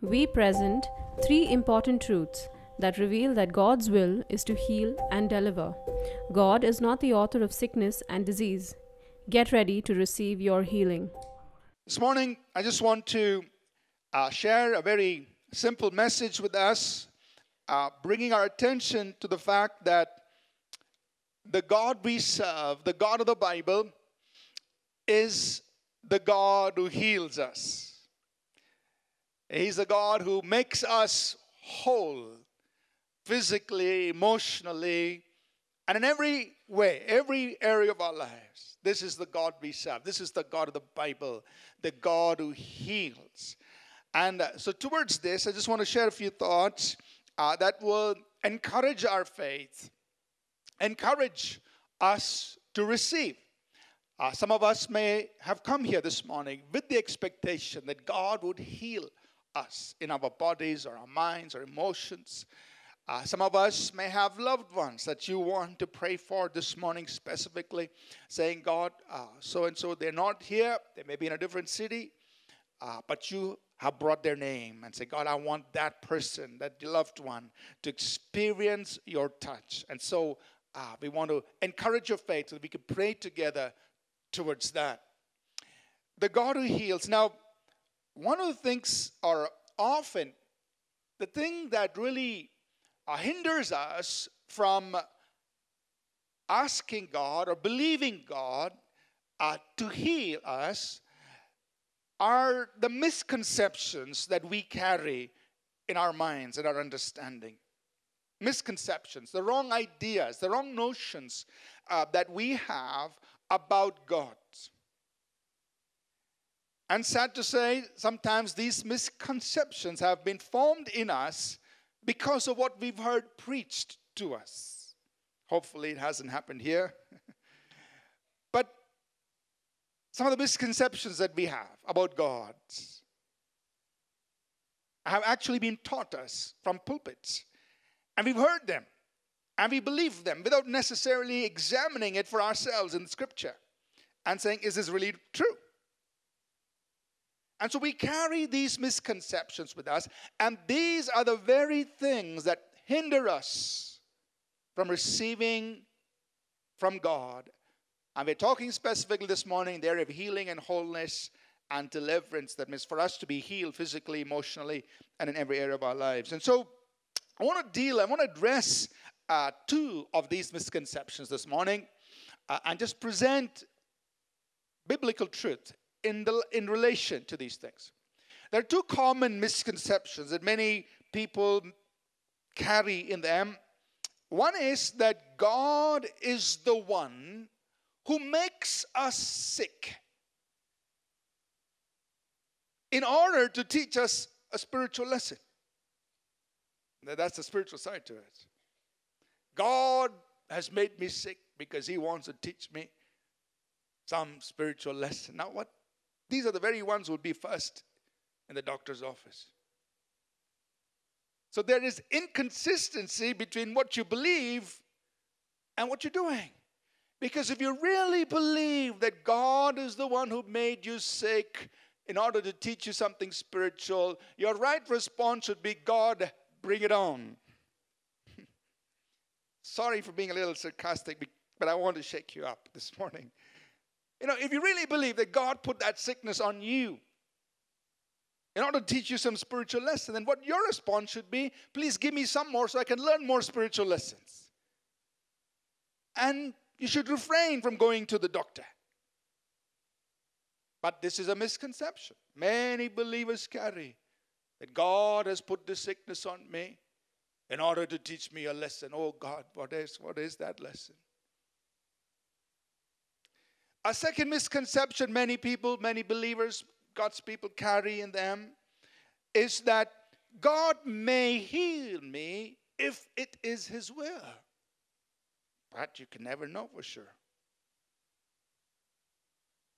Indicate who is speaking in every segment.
Speaker 1: We present three important truths that reveal that God's will is to heal and deliver. God is not the author of sickness and disease. Get ready to receive your healing.
Speaker 2: This morning, I just want to uh, share a very simple message with us, uh, bringing our attention to the fact that the God we serve, the God of the Bible, is the God who heals us. He's a God who makes us whole physically, emotionally, and in every way, every area of our lives. This is the God we serve. This is the God of the Bible, the God who heals. And uh, so, towards this, I just want to share a few thoughts uh, that will encourage our faith, encourage us to receive. Uh, some of us may have come here this morning with the expectation that God would heal us in our bodies or our minds or emotions. Uh, some of us may have loved ones that you want to pray for this morning specifically, saying, God, so and so, they're not here, they may be in a different city, uh, but you have brought their name and say, God, I want that person, that loved one, to experience your touch. And so uh, we want to encourage your faith so that we can pray together towards that. The God who heals. Now, one of the things, or often, the thing that really uh, hinders us from asking God or believing God uh, to heal us are the misconceptions that we carry in our minds and our understanding. Misconceptions, the wrong ideas, the wrong notions uh, that we have about God. And sad to say, sometimes these misconceptions have been formed in us because of what we've heard preached to us. Hopefully, it hasn't happened here. but some of the misconceptions that we have about God have actually been taught us from pulpits. And we've heard them and we believe them without necessarily examining it for ourselves in Scripture and saying, is this really true? And so we carry these misconceptions with us, and these are the very things that hinder us from receiving from God. And we're talking specifically this morning there of healing and wholeness and deliverance. That means for us to be healed physically, emotionally, and in every area of our lives. And so I want to deal, I want to address uh, two of these misconceptions this morning uh, and just present biblical truth in, the, in relation to these things. There are two common misconceptions that many people carry in them. One is that God is the one who makes us sick in order to teach us a spiritual lesson. That's the spiritual side to it. God has made me sick because He wants to teach me some spiritual lesson. Now, what? These are the very ones who would be first in the doctor's office. So there is inconsistency between what you believe and what you're doing. Because if you really believe that God is the one who made you sick in order to teach you something spiritual, your right response should be God, bring it on. Sorry for being a little sarcastic, but I want to shake you up this morning. You know, if you really believe that God put that sickness on you in order to teach you some spiritual lesson, then what your response should be, please give me some more so I can learn more spiritual lessons. And you should refrain from going to the doctor. But this is a misconception. Many believers carry that God has put this sickness on me in order to teach me a lesson. Oh God, what is, what is that lesson? A second misconception many people, many believers, God's people carry in them is that God may heal me if it is His will. But you can never know for sure.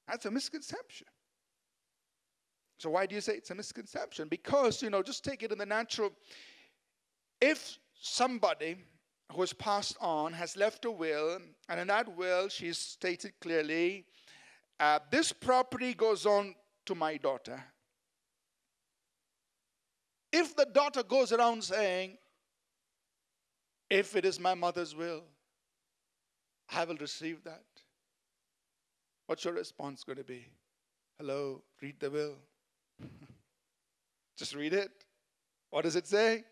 Speaker 2: That's a misconception. So, why do you say it's a misconception? Because, you know, just take it in the natural if somebody who has passed on has left a will, and in that will she's stated clearly, uh, this property goes on to my daughter. If the daughter goes around saying, If it is my mother's will, I will receive that. What's your response going to be? Hello, read the will. Just read it. What does it say?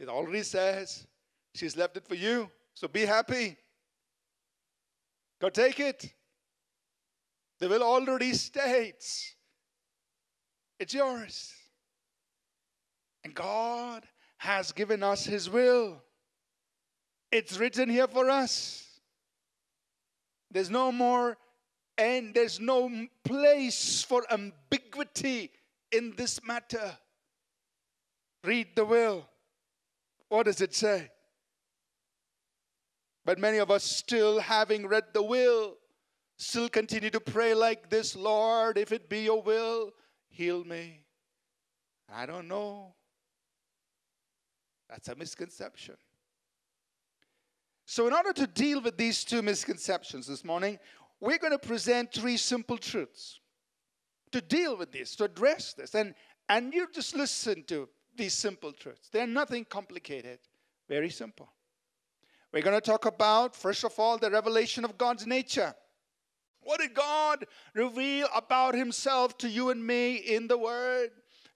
Speaker 2: It already says she's left it for you. So be happy. Go take it. The will already states it's yours. And God has given us His will. It's written here for us. There's no more and there's no place for ambiguity in this matter. Read the will. What does it say? But many of us, still having read the will, still continue to pray like this Lord, if it be your will, heal me. I don't know. That's a misconception. So, in order to deal with these two misconceptions this morning, we're going to present three simple truths to deal with this, to address this. And, and you just listen to these simple truths. They're nothing complicated, very simple. We're going to talk about, first of all, the revelation of God's nature. What did God reveal about Himself to you and me in the Word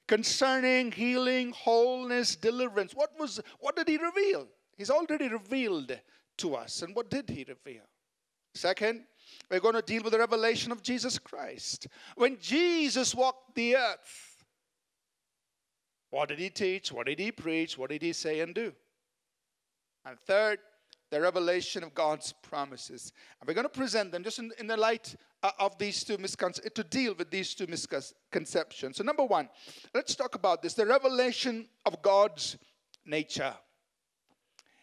Speaker 2: concerning healing, wholeness, deliverance? What was what did He reveal? He's already revealed to us. And what did he reveal? Second, we're going to deal with the revelation of Jesus Christ. When Jesus walked the earth, what did he teach? What did he preach? What did he say and do? And third, the revelation of God's promises. And we're going to present them just in, in the light uh, of these two misconceptions, to deal with these two misconceptions. So, number one, let's talk about this the revelation of God's nature.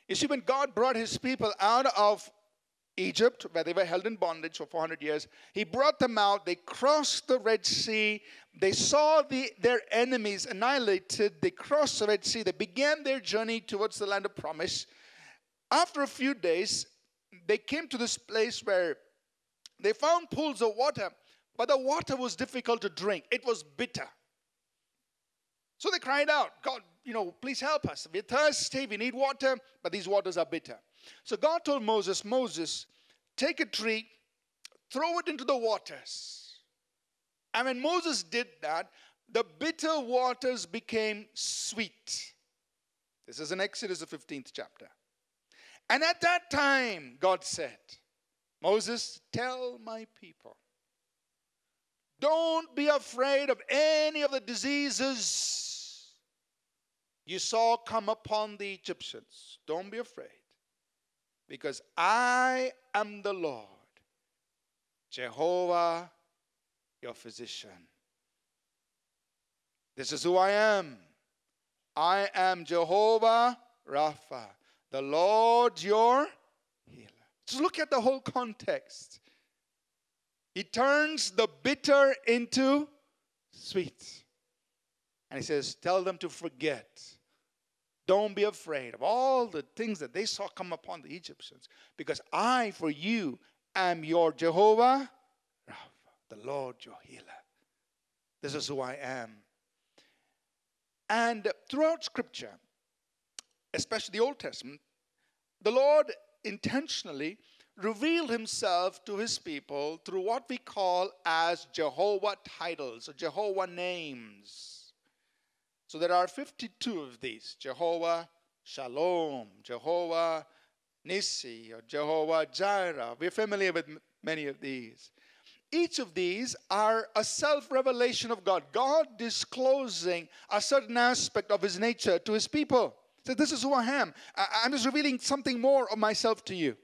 Speaker 2: You see, when God brought his people out of Egypt, where they were held in bondage for 400 years, he brought them out. They crossed the Red Sea. They saw the, their enemies annihilated. They crossed the Red Sea. They began their journey towards the land of promise. After a few days, they came to this place where they found pools of water, but the water was difficult to drink. It was bitter. So they cried out, God, you know, please help us. We're thirsty, we need water, but these waters are bitter. So God told Moses, Moses, take a tree, throw it into the waters. And when Moses did that, the bitter waters became sweet. This is in Exodus, the 15th chapter. And at that time, God said, Moses, tell my people, don't be afraid of any of the diseases you saw come upon the Egyptians. Don't be afraid, because I am the Lord, Jehovah, your physician. This is who I am. I am Jehovah Rapha, the Lord your healer. Just look at the whole context. He turns the bitter into sweet. And he says, Tell them to forget don't be afraid of all the things that they saw come upon the Egyptians, because I, for you, am your Jehovah, the Lord your healer. This is who I am. And throughout Scripture, especially the Old Testament, the Lord intentionally revealed himself to his people through what we call as Jehovah titles or Jehovah names. So there are 52 of these Jehovah Shalom, Jehovah Nissi, or Jehovah Jireh. We're familiar with many of these. Each of these are a self revelation of God, God disclosing a certain aspect of His nature to His people. So, this is who I am. I'm just revealing something more of myself to you.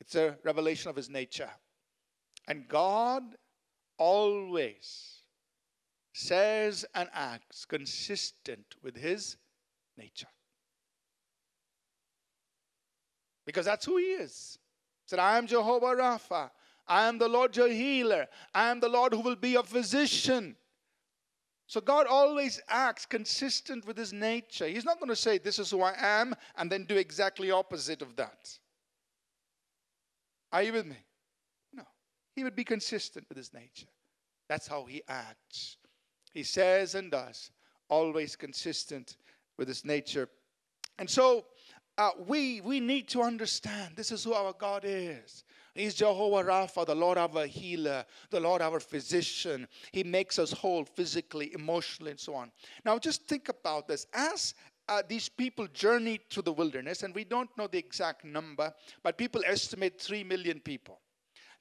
Speaker 2: It's a revelation of His nature. And God always says and acts consistent with his nature. Because that's who he is. He said, I am Jehovah Rapha. I am the Lord your healer. I am the Lord who will be your physician. So God always acts consistent with his nature. He's not going to say, This is who I am, and then do exactly opposite of that. Are you with me? No. He would be consistent with his nature. That's how he acts. he says and does, always consistent with his nature. And so uh, we, we need to understand this is who our God is. He's Jehovah Rapha, the Lord our healer, the Lord our physician. He makes us whole physically, emotionally, and so on. Now, just think about this. As uh, these people journeyed through the wilderness, and we don't know the exact number, but people estimate 3 million people.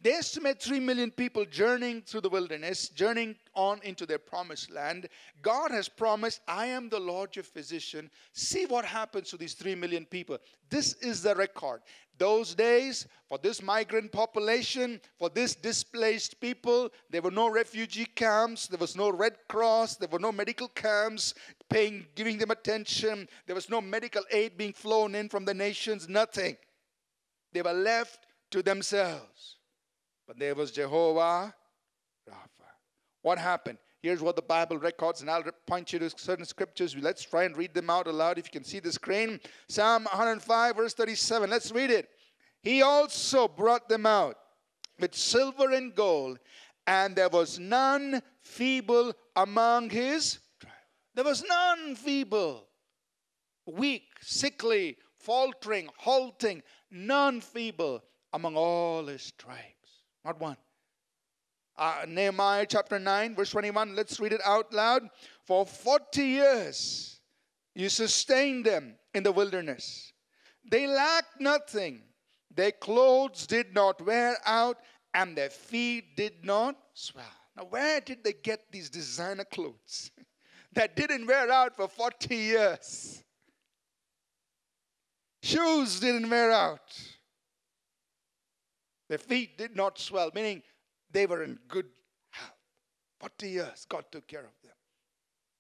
Speaker 2: They estimate 3 million people journeying through the wilderness, journeying on into their promised land. God has promised, I am the Lord your physician. See what happens to these 3 million people. This is the record. Those days, for this migrant population, for this displaced people, there were no refugee camps, there was no Red Cross, there were no medical camps paying, giving them attention, there was no medical aid being flown in from the nations, nothing. They were left to themselves. But there was Jehovah Rapha. What happened? Here's what the Bible records, and I'll point you to certain scriptures. Let's try and read them out aloud if you can see the screen. Psalm 105, verse 37. Let's read it. He also brought them out with silver and gold, and there was none feeble among his tribe. There was none feeble, weak, sickly, faltering, halting, none feeble among all his tribes. Not one. Uh, Nehemiah chapter 9, verse 21. Let's read it out loud. For 40 years you sustained them in the wilderness. They lacked nothing. Their clothes did not wear out, and their feet did not swell. Now, where did they get these designer clothes that didn't wear out for 40 years? Shoes didn't wear out. Their feet did not swell, meaning they were in good health. 40 years, God took care of them.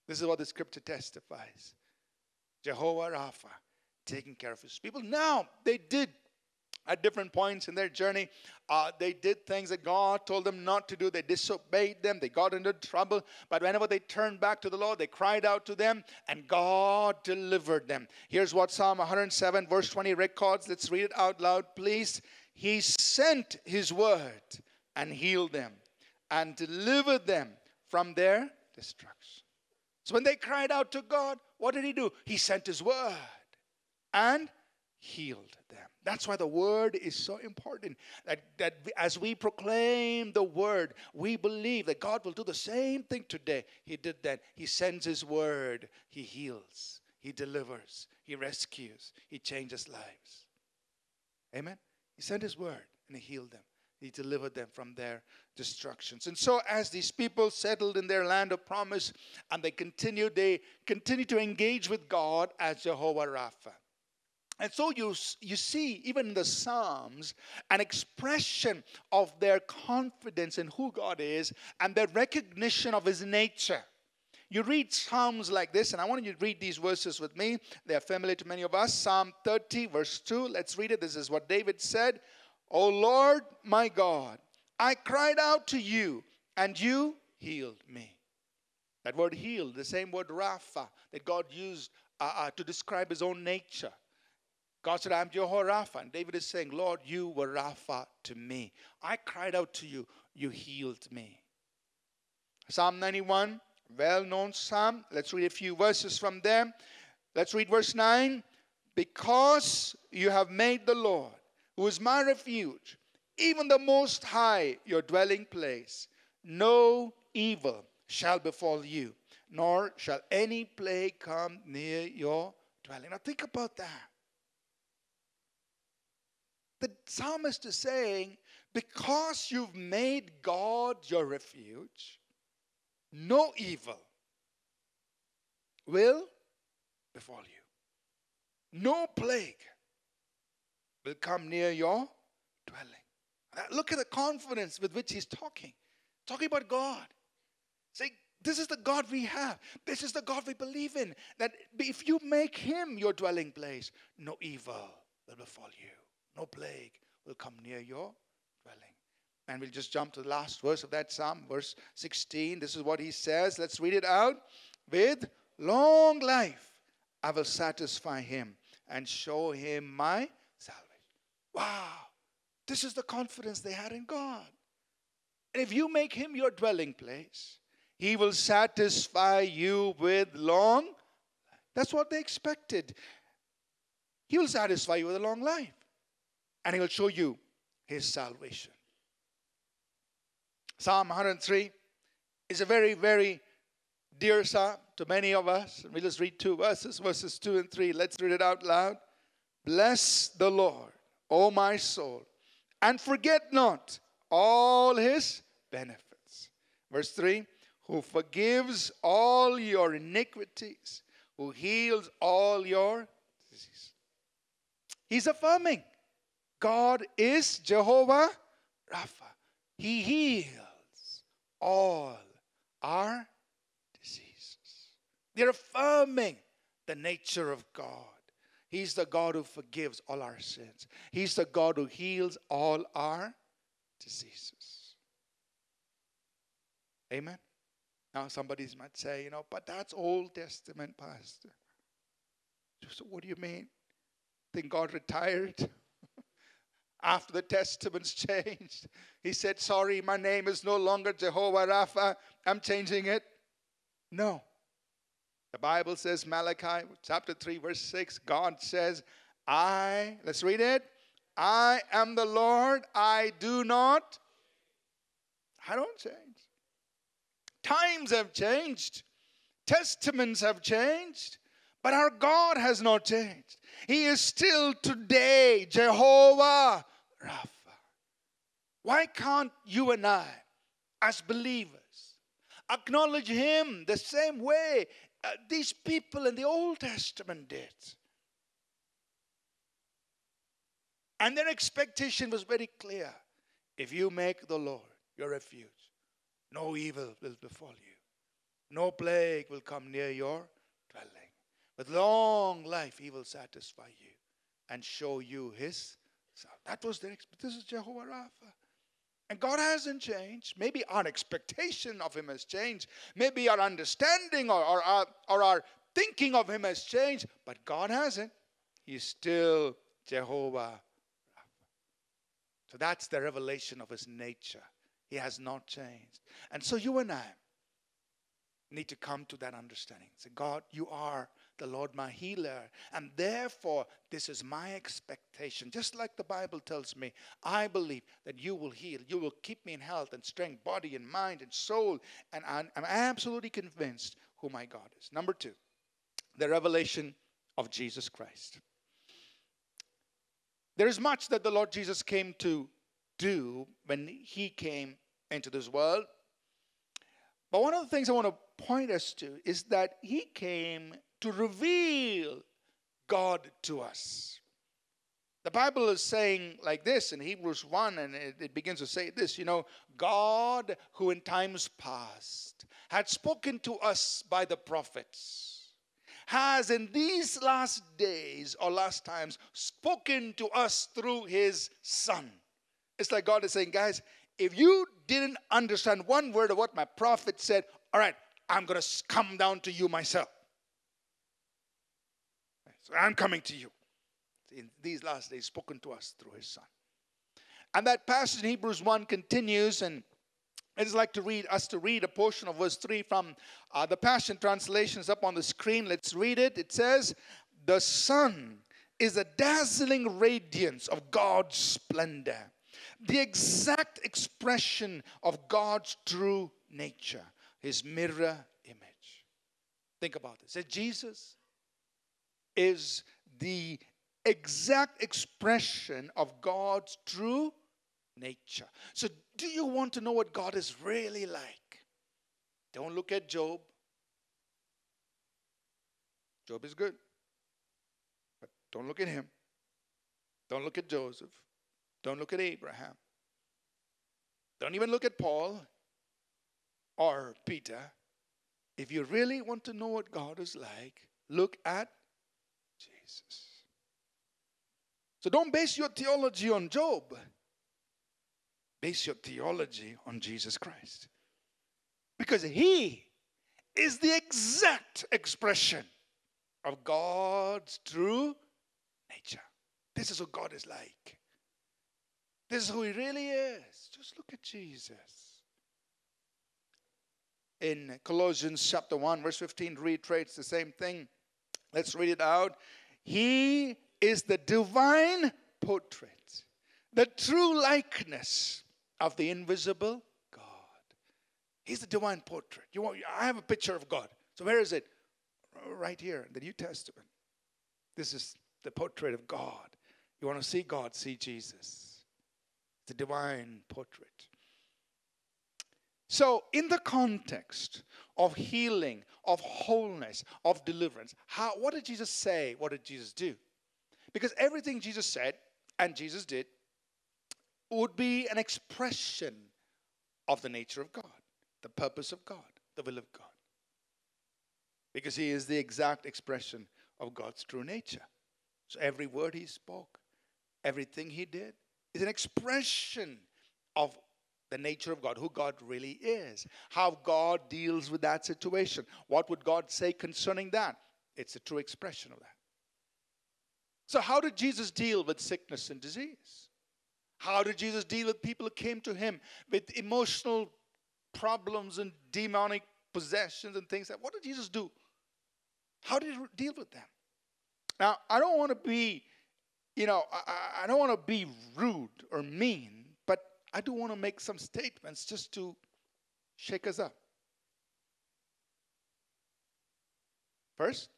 Speaker 2: This is what the scripture testifies Jehovah Rapha taking care of his people. Now, they did at different points in their journey, uh, they did things that God told them not to do. They disobeyed them. They got into trouble. But whenever they turned back to the Lord, they cried out to them, and God delivered them. Here's what Psalm 107, verse 20 records. Let's read it out loud, please. He sent his word and healed them and delivered them from their destruction. So when they cried out to God, what did He do? He sent His word and healed them. That's why the word is so important. That, that as we proclaim the word, we believe that God will do the same thing today. He did that. He sends His word, He heals, He delivers, He rescues, He changes lives. Amen. He sent His word and He healed them. He delivered them from their destructions. And so, as these people settled in their land of promise and they continued, they continued to engage with God as Jehovah Rapha. And so you, you see, even in the Psalms, an expression of their confidence in who God is and their recognition of His nature. You read Psalms like this, and I want you to read these verses with me. They are familiar to many of us. Psalm 30, verse 2. Let's read it. This is what David said O Lord my God, I cried out to you, and you healed me. That word healed, the same word Rapha that God used uh, uh, to describe his own nature. God said, I'm Jehovah Rapha. And David is saying, Lord, you were Rapha to me. I cried out to you, you healed me. Psalm 91, well known psalm. Let's read a few verses from there. Let's read verse 9. Because you have made the Lord who is my refuge, even the Most High, your dwelling place. No evil shall befall you, nor shall any plague come near your dwelling. Now, think about that. The psalmist is saying, because you've made God your refuge, no evil will befall you, no plague will come near your dwelling. Look at the confidence with which he's talking. Talking about God. Saying, this is the God we have. This is the God we believe in. That if you make him your dwelling place, no evil will befall you. No plague will come near your. And we'll just jump to the last verse of that psalm, verse 16. This is what he says. Let's read it out. With long life I will satisfy him and show him my salvation. Wow, this is the confidence they had in God. And if you make him your dwelling place, He will satisfy you with long. That's what they expected. He will satisfy you with a long life. And he will show you his salvation. Psalm 103 is a very, very dear psalm to many of us. We just read two verses, verses 2 and 3. Let's read it out loud. Bless the Lord, O my soul, and forget not all his benefits. Verse 3 Who forgives all your iniquities, who heals all your disease. He's affirming God is Jehovah Rapha. He heals all our diseases. They're affirming the nature of God. He's the God who forgives all our sins. He's the God who heals all our diseases. Amen. Now, somebody might say, you know, but that's Old Testament, Pastor. So, what do you mean? Think God retired? After the testaments changed, he said, Sorry, my name is no longer Jehovah Rapha. I'm changing it. No. The Bible says, Malachi chapter 3, verse 6, God says, I, let's read it. I am the Lord, I do not, I don't change. Times have changed, testaments have changed, but our God has not changed. He is still today Jehovah Rapha. Why can't you and I, as believers, acknowledge Him the same way uh, these people in the Old Testament did. And their expectation was very clear. If you make the Lord your refuge, no evil will befall you, no plague will come near your dwelling. With long life, he will satisfy you and show you his self. That was the their This is Jehovah Rapha. And God hasn't changed. Maybe our expectation of Him has changed. Maybe our understanding or, or, our, or our thinking of Him has changed. But God hasn't. He's still Jehovah. So that's the revelation of His nature. He has not changed. And so you and I need to come to that understanding. Say, God, you are the Lord my healer. And therefore, this is my expectation. Just like the Bible tells me, I believe that you will heal. You will keep me in health and strength, body and mind and soul. And I'm, I'm absolutely convinced who my God is. Number two, the revelation of Jesus Christ. There is much that the Lord Jesus came to do when he came into this world. But one of the things I want to point us to is that he came to reveal God to us. The Bible is saying like this in Hebrews 1, and it, it, begins to say this you know, God, who in times past had spoken to us by the prophets, has in these last days or last times spoken to us through his Son. It's like God is saying, guys, if you didn't understand one word of what my prophet said, all right, I'm going to come down to you myself. So I'm coming to you. In these last days, spoken to us through his son. And that passage in Hebrews 1 continues, and I'd like to read us to read a portion of verse 3 from uh, the Passion translations up on the screen. Let's read it. It says, The Son is a dazzling radiance of God's splendor, the exact expression of God's true nature, his mirror image. Think about this. Say, Jesus is the exact expression of God's true nature. So, do you want to know what God is really like? Don't look at Job. Job is good. But don't look at him. Don't look at Joseph. Don't look at Abraham. Don't even look at Paul or Peter. If you really want to know what God is like, look at Jesus. So don't base your theology on Job. Base your theology on Jesus Christ. Because he is the exact expression of God's true nature. This is who God is like. This is who he really is. Just look at Jesus. in Colossians chapter 1, verse 15 reiterates the same thing. Let's read it out. He is the divine portrait, the true likeness of the invisible God. He's the divine portrait. You want, I have a picture of God. So where is it? Right here in the New Testament. This is the portrait of God. You want to see God, see Jesus. The divine portrait. So, in the context of healing, of wholeness, of deliverance, how, what did Jesus say? What did Jesus do? Because everything Jesus said and Jesus did would be an expression of the nature of God, the purpose of God, the will of God. Because he is the exact expression of God's true nature. So every word he spoke, everything he did, is an expression of the nature of God, who God really is, how God deals with that situation. What would God say concerning that? It's a true expression of that. So, how did Jesus deal with sickness and disease? How did Jesus deal with people who came to him with emotional problems and demonic possessions and things? That what did Jesus do? How did he deal with them? Now, I don't want to be, you know, I, I don't want to be rude or mean, I do want to make some statements just to shake us up. First,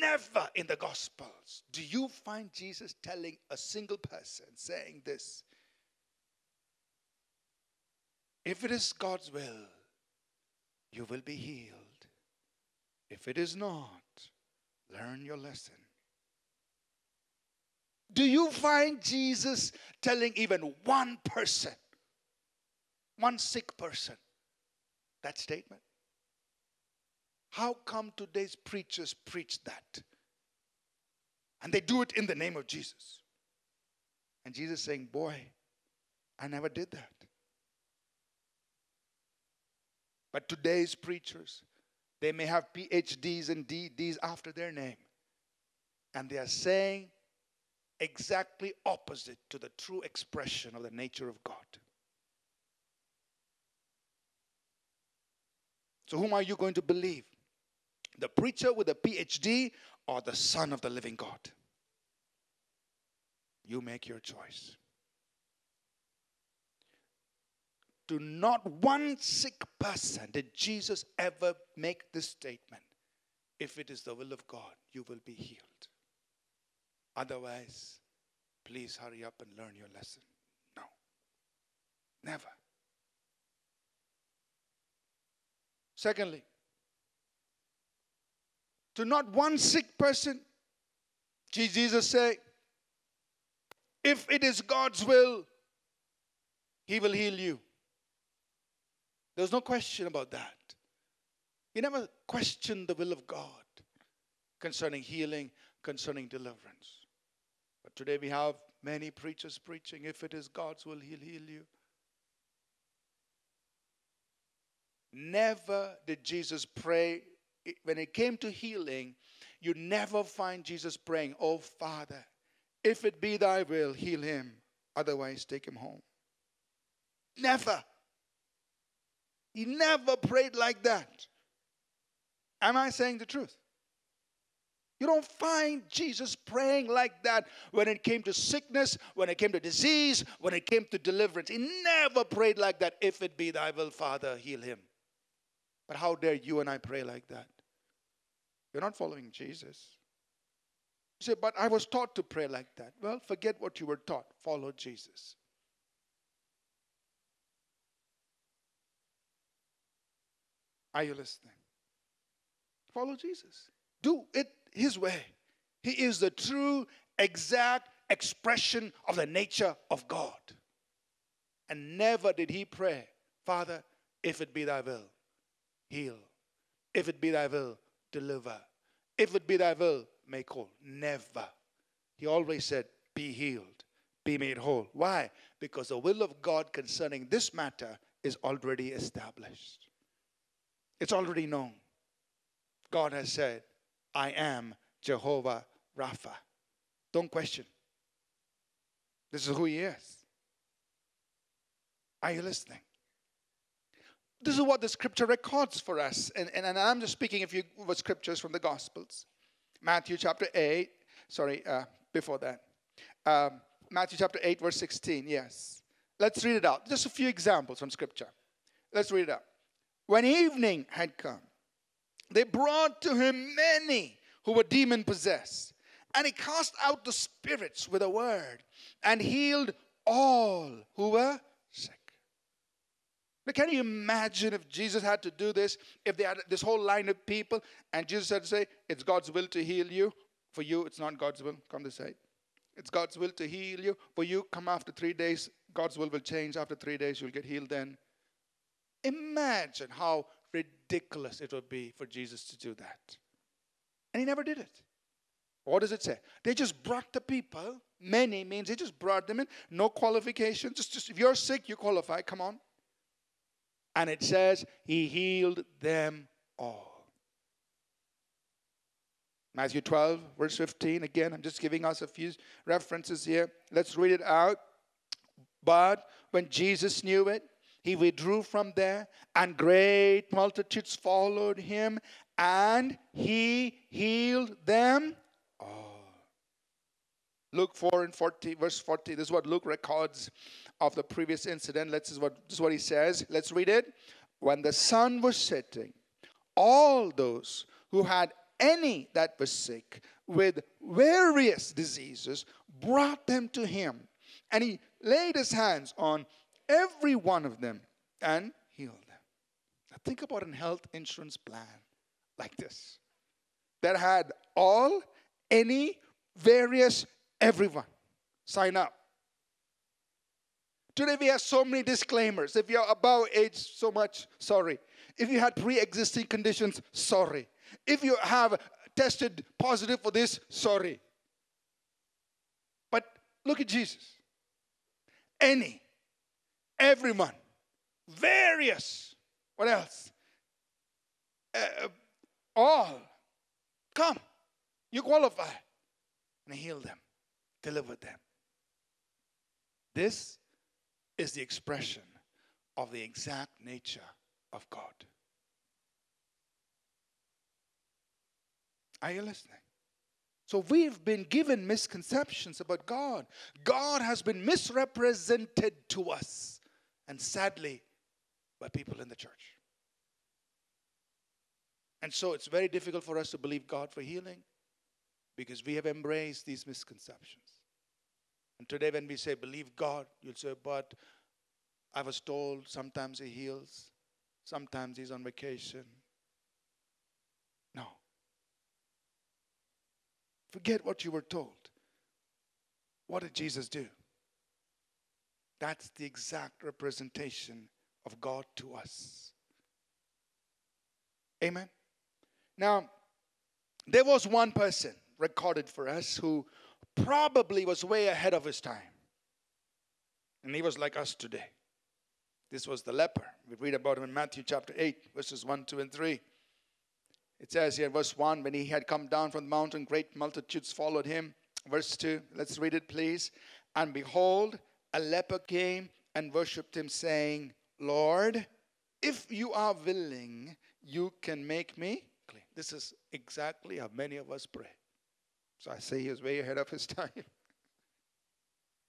Speaker 2: never in the Gospels do you find Jesus telling a single person saying this if it is God's will, you will be healed. If it is not, learn your lesson. Do you find Jesus telling even one person, one sick person, that statement? How come today's preachers preach that? And they do it in the name of Jesus. And Jesus saying, Boy, I never did that. But today's preachers, they may have PhDs and DDs after their name. And they are saying exactly opposite to the true expression of the nature of God. So, whom are you going to believe? The preacher with a PhD or the Son of the living God? You make your choice. To not one sick person did Jesus ever make this statement. If it is the will of God, you will be healed. Otherwise, please hurry up and learn your lesson. No. Never. Secondly, to not one sick person, Jesus said, if it is God's will, He will heal you. There's no question about that. He never questioned the will of God concerning healing, concerning deliverance. But today we have many preachers preaching, if it is God's will, He'll heal you. Never did Jesus pray when it came to healing, you never find Jesus praying, Oh Father, if it be thy will, heal him. Otherwise, take him home. Never. He never prayed like that. Am I saying the truth? You don't find Jesus praying like that when it came to sickness, when it came to disease, when it came to deliverance. He never prayed like that. If it be thy will, Father, heal him. But how dare you and I pray like that? You're not following Jesus. You say, but I was taught to pray like that. Well, forget what you were taught. Follow Jesus. Are you listening? Follow Jesus. Do it His way. He is the true, exact expression of the nature of God. And never did He pray, Father, if it be thy will, heal. If it be thy will, deliver. If it be thy will, make whole. Never. He always said, Be healed, be made whole. Why? Because the will of God concerning this matter is already established, it's already known. God has said, I am Jehovah Rapha. Don't question. This is who He is. Are you listening? this is what the scripture records for us. And, and, and I'm just speaking a few of scriptures from the Gospels. Matthew chapter 8, sorry, uh, before that. Um, Matthew chapter 8, verse 16, yes. Let's read it out. Just a few examples from scripture. Let's read it out. When evening had come, they brought to him many who were demon possessed, and he cast out the spirits with a word and healed all who were sick. But can you imagine if Jesus had to do this, if they had this whole line of people, and Jesus had to say, It's God's will to heal you. For you, it's not God's will. Come this side. It's God's will to heal you. For you, come after three days. God's will will change. After three days, you'll get healed then. Imagine how ridiculous it would be for Jesus to do that. And he never did it. What does it say? They just brought the people. Many means they just brought them in. No qualifications. Just, just if you're sick, you qualify. Come on. And it says he healed them all. Matthew 12, verse 15. Again, I'm just giving us a few references here. Let's read it out. But when Jesus knew it, he withdrew from there, and great multitudes followed him, and he healed them all. Luke 4 and 40, verse 40. This is what Luke records of the previous incident. Let's this is what this is what he says. Let's read it. When the sun was setting, all those who had any that was sick with various diseases brought them to him, and he laid his hands on every one of them and healed them. Now think about an health insurance plan like this that had all, any, various, everyone. Sign up. Today we have so many disclaimers. If you're above age so much, sorry. If you had pre-existing conditions, sorry. If you have tested positive for this, sorry. But look at Jesus. Any, everyone, various, what else? Uh, all, come, you qualify. And heal them, deliver them. This is the expression of the exact nature of God. Are you listening? So we've been given misconceptions about God. God has been misrepresented to us, and sadly, by people in the church. And so it's very difficult for us to believe God for healing because we have embraced these misconceptions. And today, when we say believe God, you'll say, but I was told sometimes He heals, sometimes He's on vacation. No. Forget what you were told. What did Jesus do? That's the exact representation of God to us. Amen. Now, there was one person recorded for us who probably was way ahead of his time. And he was like us today. This was the leper. We read about him in Matthew chapter 8, verses 1, 2, and 3. It says here, verse 1 When he had come down from the mountain, great multitudes followed him. Verse 2, let's read it, please. And behold, a leper came and worshipped him, saying, Lord, if you are willing, you can make me clean. This is exactly how many of us pray. So I say he was way ahead of his time.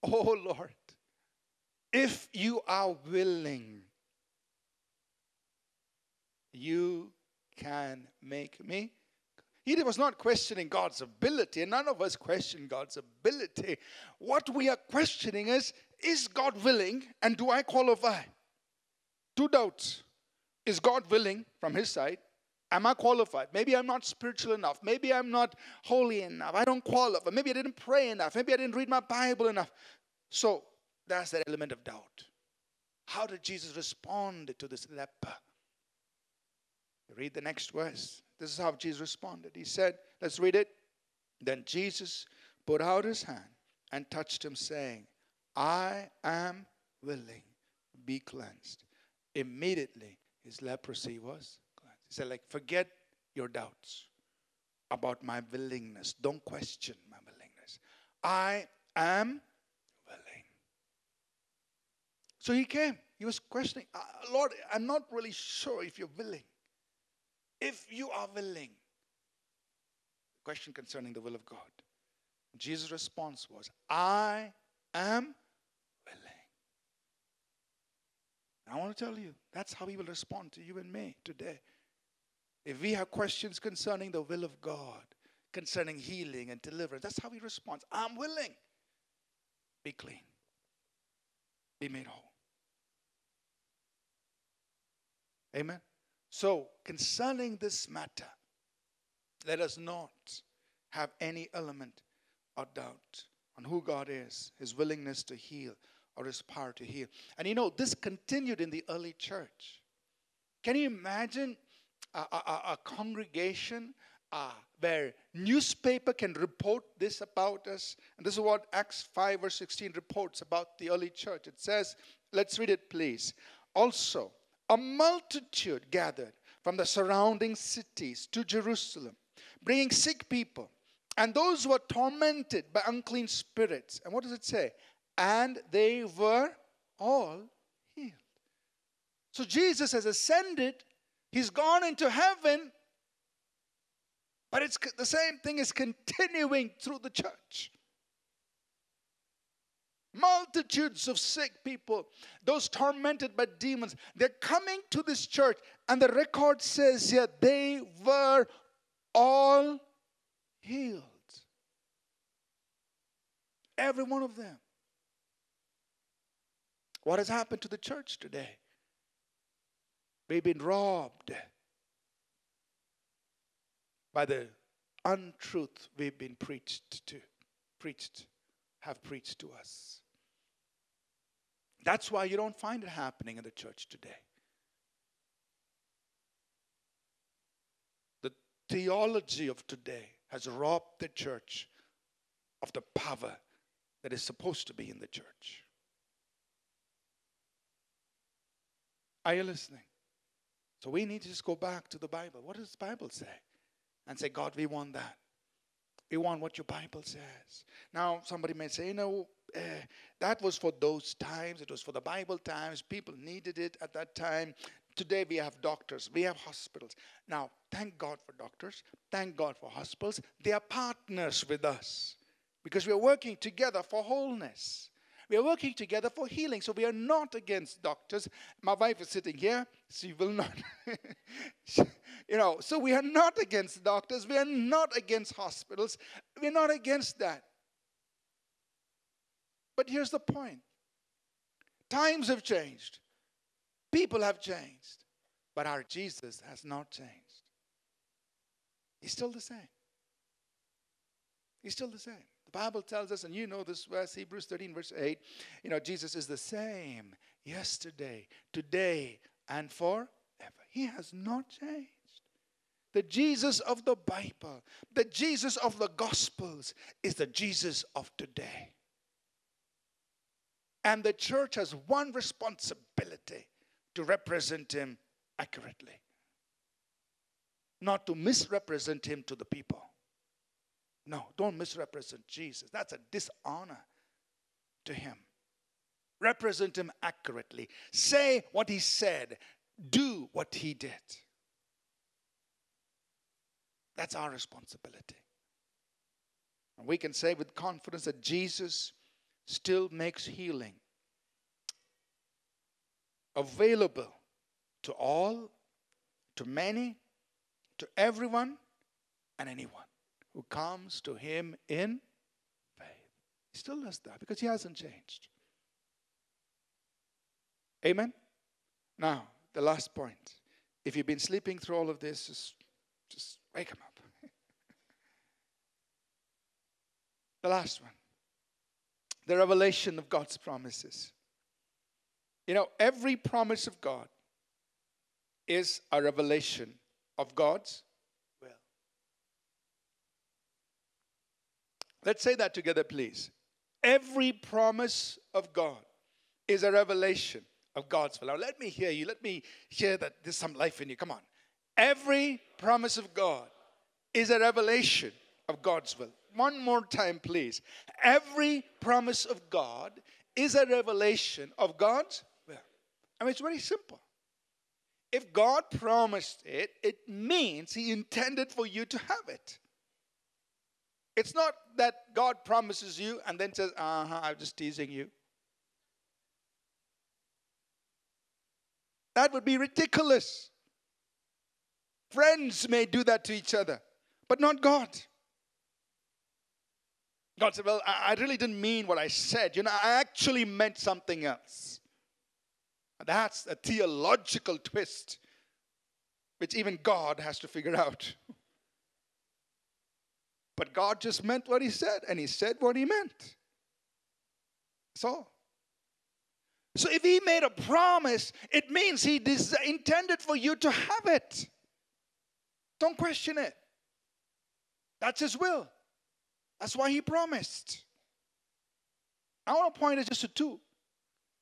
Speaker 2: oh Lord, if you are willing, you can make me. He was not questioning God's ability, and none of us question God's ability. What we are questioning is is God willing, and do I qualify? Two doubts. Is God willing from His side? Am I qualified? Maybe I'm not spiritual enough. Maybe I'm not holy enough. I don't qualify. Maybe I didn't pray enough. Maybe I didn't read my Bible enough. So that's that element of doubt. How did Jesus respond to this leper? Read the next verse. This is how Jesus responded. He said, Let's read it. Then Jesus put out his hand and touched him, saying, I am willing, be cleansed. Immediately his leprosy was cleansed. He said, like, forget your doubts about my willingness. Don't question my willingness. I am willing. So he came. he was questioning, "Uh, Lord, I'm not really sure if you're willing. If you are willing. Question concerning the will of God. Jesus' response was, I am willing. I want to tell you, that's how he will respond to you and me today. If we have questions concerning the will of God, concerning healing and deliverance, that's how he responds. I'm willing. Be clean. Be made whole. Amen. So, concerning this matter, let us not have any element or doubt on who God is, his willingness to heal, or his power to heal. And you know, this continued in the early church. Can you imagine a, a, a congregation uh, where newspaper can report this about us? And this is what Acts 5 verse 16 reports about the early church. It says, let's read it please. Also, a multitude gathered from the surrounding cities to Jerusalem, bringing sick people and those who were tormented by unclean spirits. And what does it say? And they were all healed. So Jesus has ascended, he's gone into heaven, but it's the same thing is continuing through the church. Multitudes of sick people, those tormented by demons, they're coming to this church, and the record says here they were all healed. Every one of them. What has happened to the church today? We've been robbed by the untruth we've been preached to, preached, have preached to us. That's why you don't find it happening in the church today. The theology of today has robbed the church of the power that is supposed to be in the church. Are you listening? So we need to just go back to the Bible. What does the Bible say? And say, God, we want that. We want what your Bible says. Now, somebody may say, you know, uh, that was for those times. It was for the Bible times. People needed it at that time. Today we have doctors, we have hospitals. Now, thank God for doctors. Thank God for hospitals. They are partners with us because we are working together for wholeness. We are working together for healing. So we are not against doctors. My wife is sitting here. She will not. you know, so we are not against doctors. We are not against hospitals. We're not against that. But here's the point times have changed, people have changed, but our Jesus has not changed. He's still the same. He's still the same. Bible tells us, and you know this verse, Hebrews 13, verse 8, you know, Jesus is the same yesterday, today, and forever. He has not changed. The Jesus of the Bible, the Jesus of the Gospels, is the Jesus of today. And the church has one responsibility to represent him accurately, not to misrepresent him to the people. No, don't misrepresent Jesus. That's a dishonor to him. Represent him accurately. Say what he said, do what he did. That's our responsibility. And we can say with confidence that Jesus still makes healing available to all, to many, to everyone, and anyone who comes to him in faith. He still does that because he hasn't changed. Amen? Now, the last point. If you've been sleeping through all of this, just, just wake him up. the last one the revelation of God's promises. You know, every promise of God is a revelation of God's Let's say that together, please. Every promise of God is a revelation of God's will. Now, let me hear you. Let me hear that there's some life in you. Come on. Every promise of God is a revelation of God's will. One more time, please. Every promise of God is a revelation of God's will. I mean, it's very simple. If God promised it, it means He intended for you to have it. It's not that God promises you and then says, uh huh, I'm just teasing you. That would be ridiculous. Friends may do that to each other, but not God. God said, Well, I really didn't mean what I said. You know, I actually meant something else. That's a theological twist, which even God has to figure out. But God just meant what He said, and He said what He meant. All. So if He made a promise, it means He des- intended for you to have it. Don't question it. That's His will. That's why He promised. I want to point out just to two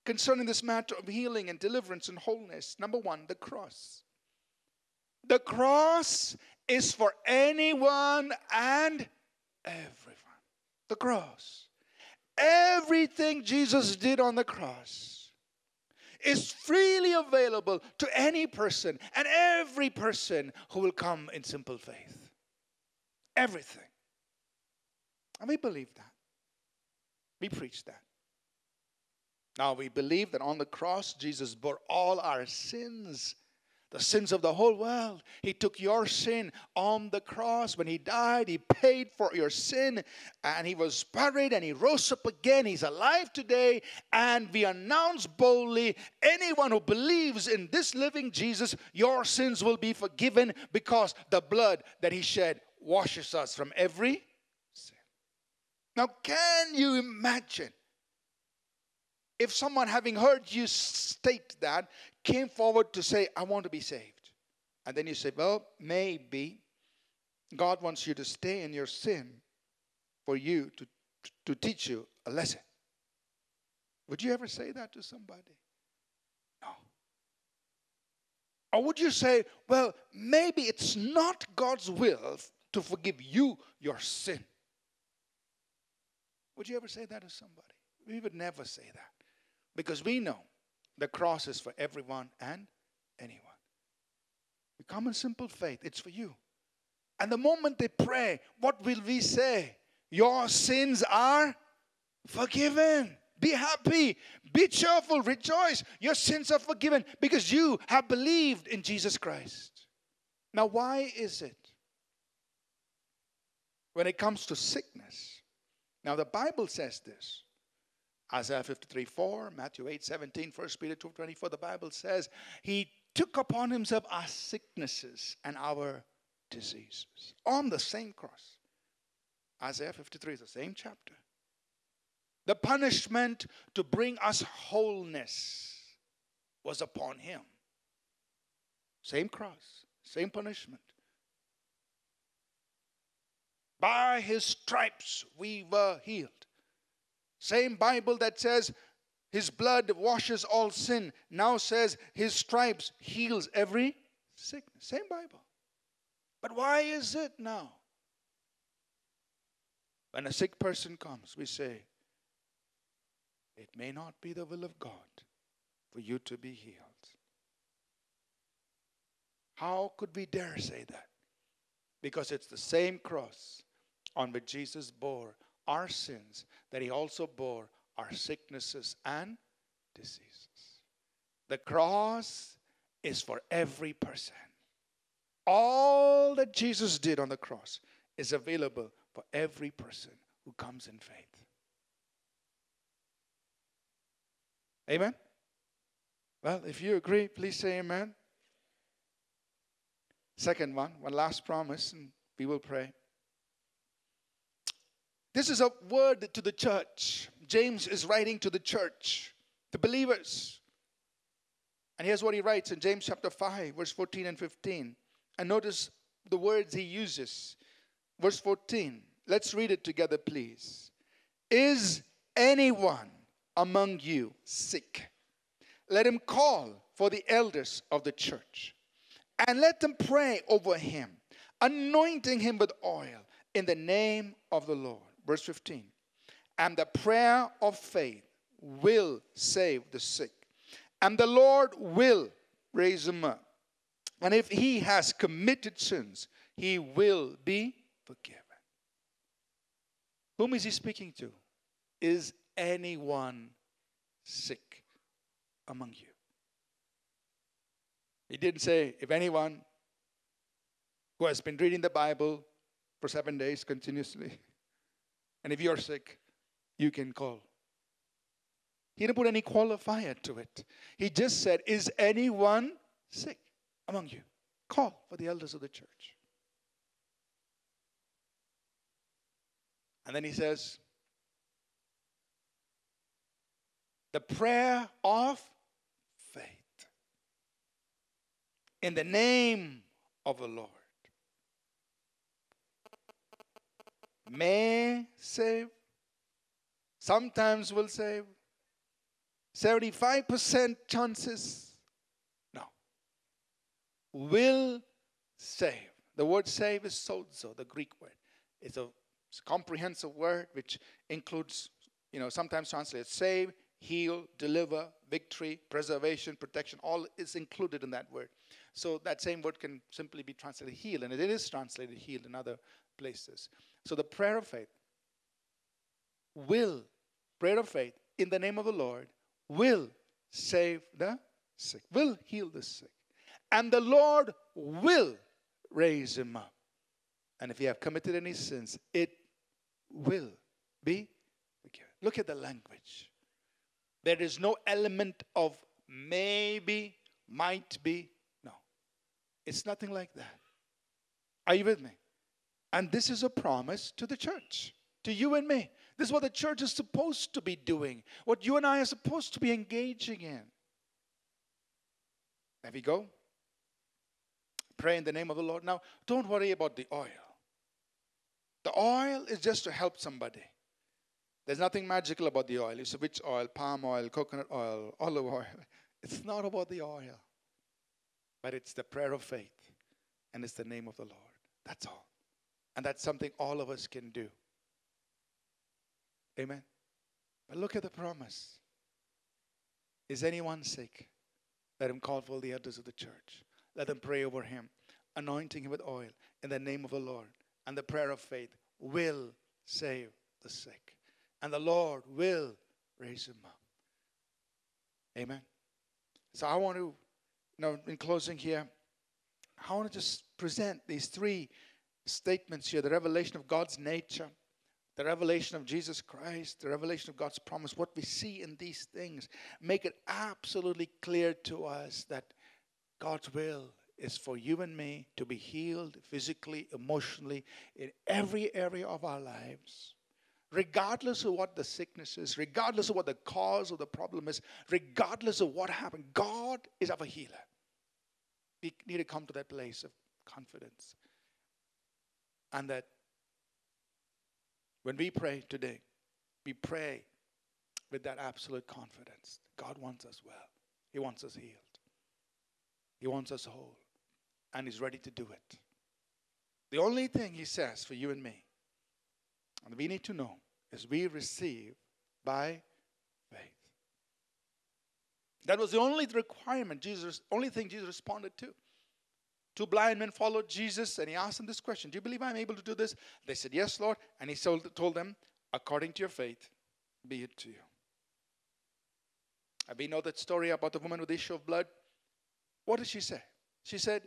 Speaker 2: concerning this matter of healing and deliverance and wholeness. Number one, the cross. The cross is for anyone and everyone. The cross. Everything Jesus did on the cross is freely available to any person and every person who will come in simple faith. Everything. And we believe that. We preach that. Now we believe that on the cross, Jesus bore all our sins, the sins of the whole world. He took your sin on the cross. When He died, He paid for your sin, and He was buried, and He rose up again. He's alive today, and we announce boldly anyone who believes in this living Jesus, your sins will be forgiven because the blood that He shed washes us from every sin. Now, can you imagine? if someone, having heard you state that, came forward to say, I want to be saved, and then you say, Well, maybe God wants you to stay in your sin for you to, to teach you a lesson. Would you ever say that to somebody? No. Or would you say, Well, maybe it's not God's will to forgive you your sin? Would you ever say that to somebody? We would never say that. Because we know the cross is for everyone and anyone. We come in simple faith, it's for you. And the moment they pray, what will we say? Your sins are forgiven. Be happy, be cheerful, rejoice. Your sins are forgiven because you have believed in Jesus Christ. Now, why is it when it comes to sickness? Now, the Bible says this Isaiah 53 4, Matthew 8 17, 1 Peter 2 24, the Bible says, He took upon Himself our sicknesses and our diseases on the same cross. Isaiah 53 is the same chapter. The punishment to bring us wholeness was upon Him. Same cross, same punishment. By His stripes we were healed. Same Bible that says his blood washes all sin now says his stripes heals every sickness. Same Bible. But why is it now? When a sick person comes, we say, It may not be the will of God for you to be healed. How could we dare say that? Because it's the same cross on which Jesus bore our sins, that he also bore our sicknesses and diseases. The cross is for every person. All that Jesus did on the cross is available for every person who comes in faith. Amen? Well, if you agree, please say amen. Second one, one last promise, and we will pray. This is a word to the church. James is writing to the church, the believers. And here's what he writes in James chapter 5, verse 14 and 15. And notice the words he uses. Verse 14. Let's read it together, please. Is anyone among you sick? Let him call for the elders of the church and let them pray over him, anointing him with oil in the name of the Lord. Verse 15. And the prayer of faith will save the sick, And the Lord will raise him up. And if he has committed sins, he will be forgiven. Whom is he speaking to? Is anyone sick among you? He didn't say, if anyone who has been reading the Bible for seven days continuously, and if you're sick, you can call. He didn't put any qualifier to it. He just said, Is anyone sick among you? Call for the elders of the church. And then he says, the prayer of faith in the name of the Lord may save, sometimes will save, 75% chances, no, will save. The word save is sozo, the Greek word. It's a comprehensive word which includes, you know, sometimes translated save, heal, deliver, victory, preservation, protection, all is included in that word. So that same word can simply be translated heal, and it is translated healed in other places. So the prayer of faith will, prayer of faith in the name of the Lord, will save the sick, will heal the sick. And the Lord will raise him up. And if you have committed any sins, it will be forgiven. Look at the language. There is no element of maybe, might be. No. It's nothing like that. Are you with me? And this is a promise to the church, to you and me. This is what the church is supposed to be doing, what you and I are supposed to be engaging in. There we go. Pray in the name of the Lord. Now, don't worry about the oil. The oil is just to help somebody. There's nothing magical about the oil. You say, which oil? Palm oil, coconut oil, olive oil. It's not about the oil, but it's the prayer of faith and it's the name of the Lord. That's all. And that's something all of us can do. Amen. But look at the promise. Is anyone sick? Let him call for the elders of the church. Let them pray over him, anointing him with oil in the name of the Lord. And the prayer of faith will save the sick. And the Lord will raise him up. Amen. So I want to, you know, in closing here, I want to just present these three statements here the revelation of God's nature, the revelation of Jesus Christ, the revelation of God's promise, what we see in these things, make it absolutely clear to us that God's will is for you and me to be healed physically, emotionally, in every area of our lives. Regardless of what the sickness is, regardless of what the cause of the problem is, regardless of what happened, God is our healer. We need to come to that place of confidence. And that when we pray today, we pray with that absolute confidence. God wants us well, He wants us healed, He wants us whole, and He's ready to do it. The only thing He says for you and me, and we need to know, is we receive by faith. That was the only requirement Jesus, only thing Jesus responded to. Two blind men followed Jesus and he asked them this question Do you believe I'm able to do this? They said, Yes, Lord. And he told them, According to your faith, be it to you. And we know that story about the woman with the issue of blood. What did she say? She said,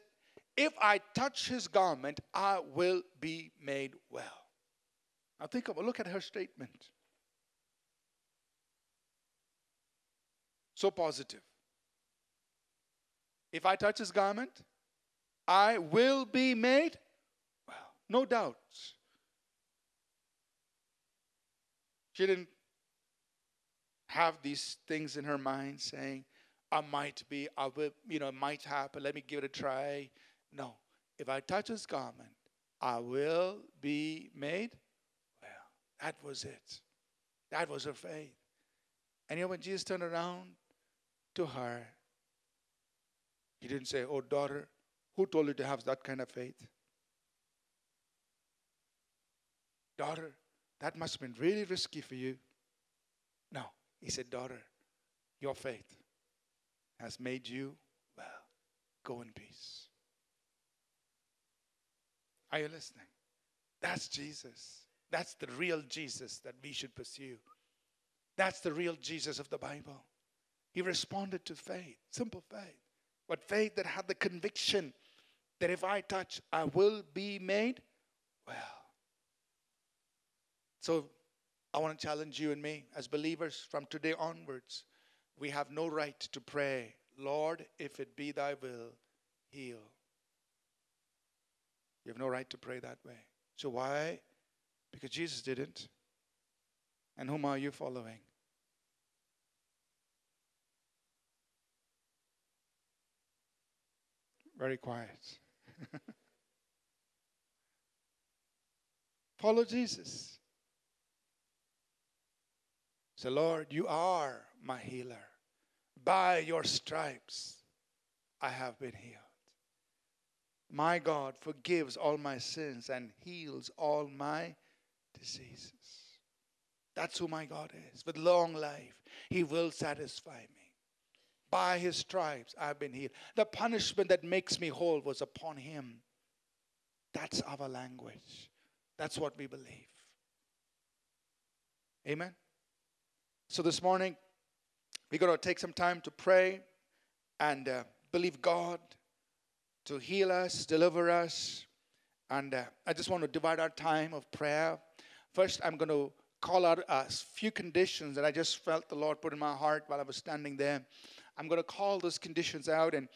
Speaker 2: If I touch his garment, I will be made well. Now think of look at her statement. So positive. If I touch his garment, I will be made well. No doubts. She didn't have these things in her mind saying, I might be, I will, you know, it might happen, let me give it a try. No. If I touch his garment, I will be made well. That was it. That was her faith. And you know, when Jesus turned around to her, he didn't say, Oh, daughter, who told you to have that kind of faith? Daughter, that must have been really risky for you. No, he said, Daughter, your faith has made you well. Go in peace. Are you listening? That's Jesus. That's the real Jesus that we should pursue. That's the real Jesus of the Bible. He responded to faith, simple faith, but faith that had the conviction that if I touch, I will be made well. So I want to challenge you and me as believers from today onwards. We have no right to pray, Lord, if it be thy will, heal. You have no right to pray that way. So why? Because Jesus didn't. And whom are you following? Very quiet. Follow Jesus. Say, Lord, you are my healer. By your stripes I have been healed. My God forgives all my sins and heals all my diseases. That's who my God is. With long life, He will satisfy me. By His stripes, I've been healed. The punishment that makes me whole was upon Him. That's our language. That's what we believe. Amen. So this morning, we're going to take some time to pray and uh, believe God to heal us, deliver us. And uh, I just want to divide our time of prayer. First, I'm going to call out a few conditions that I just felt the Lord put in my heart while I was standing there. I'm going to call those conditions out. And,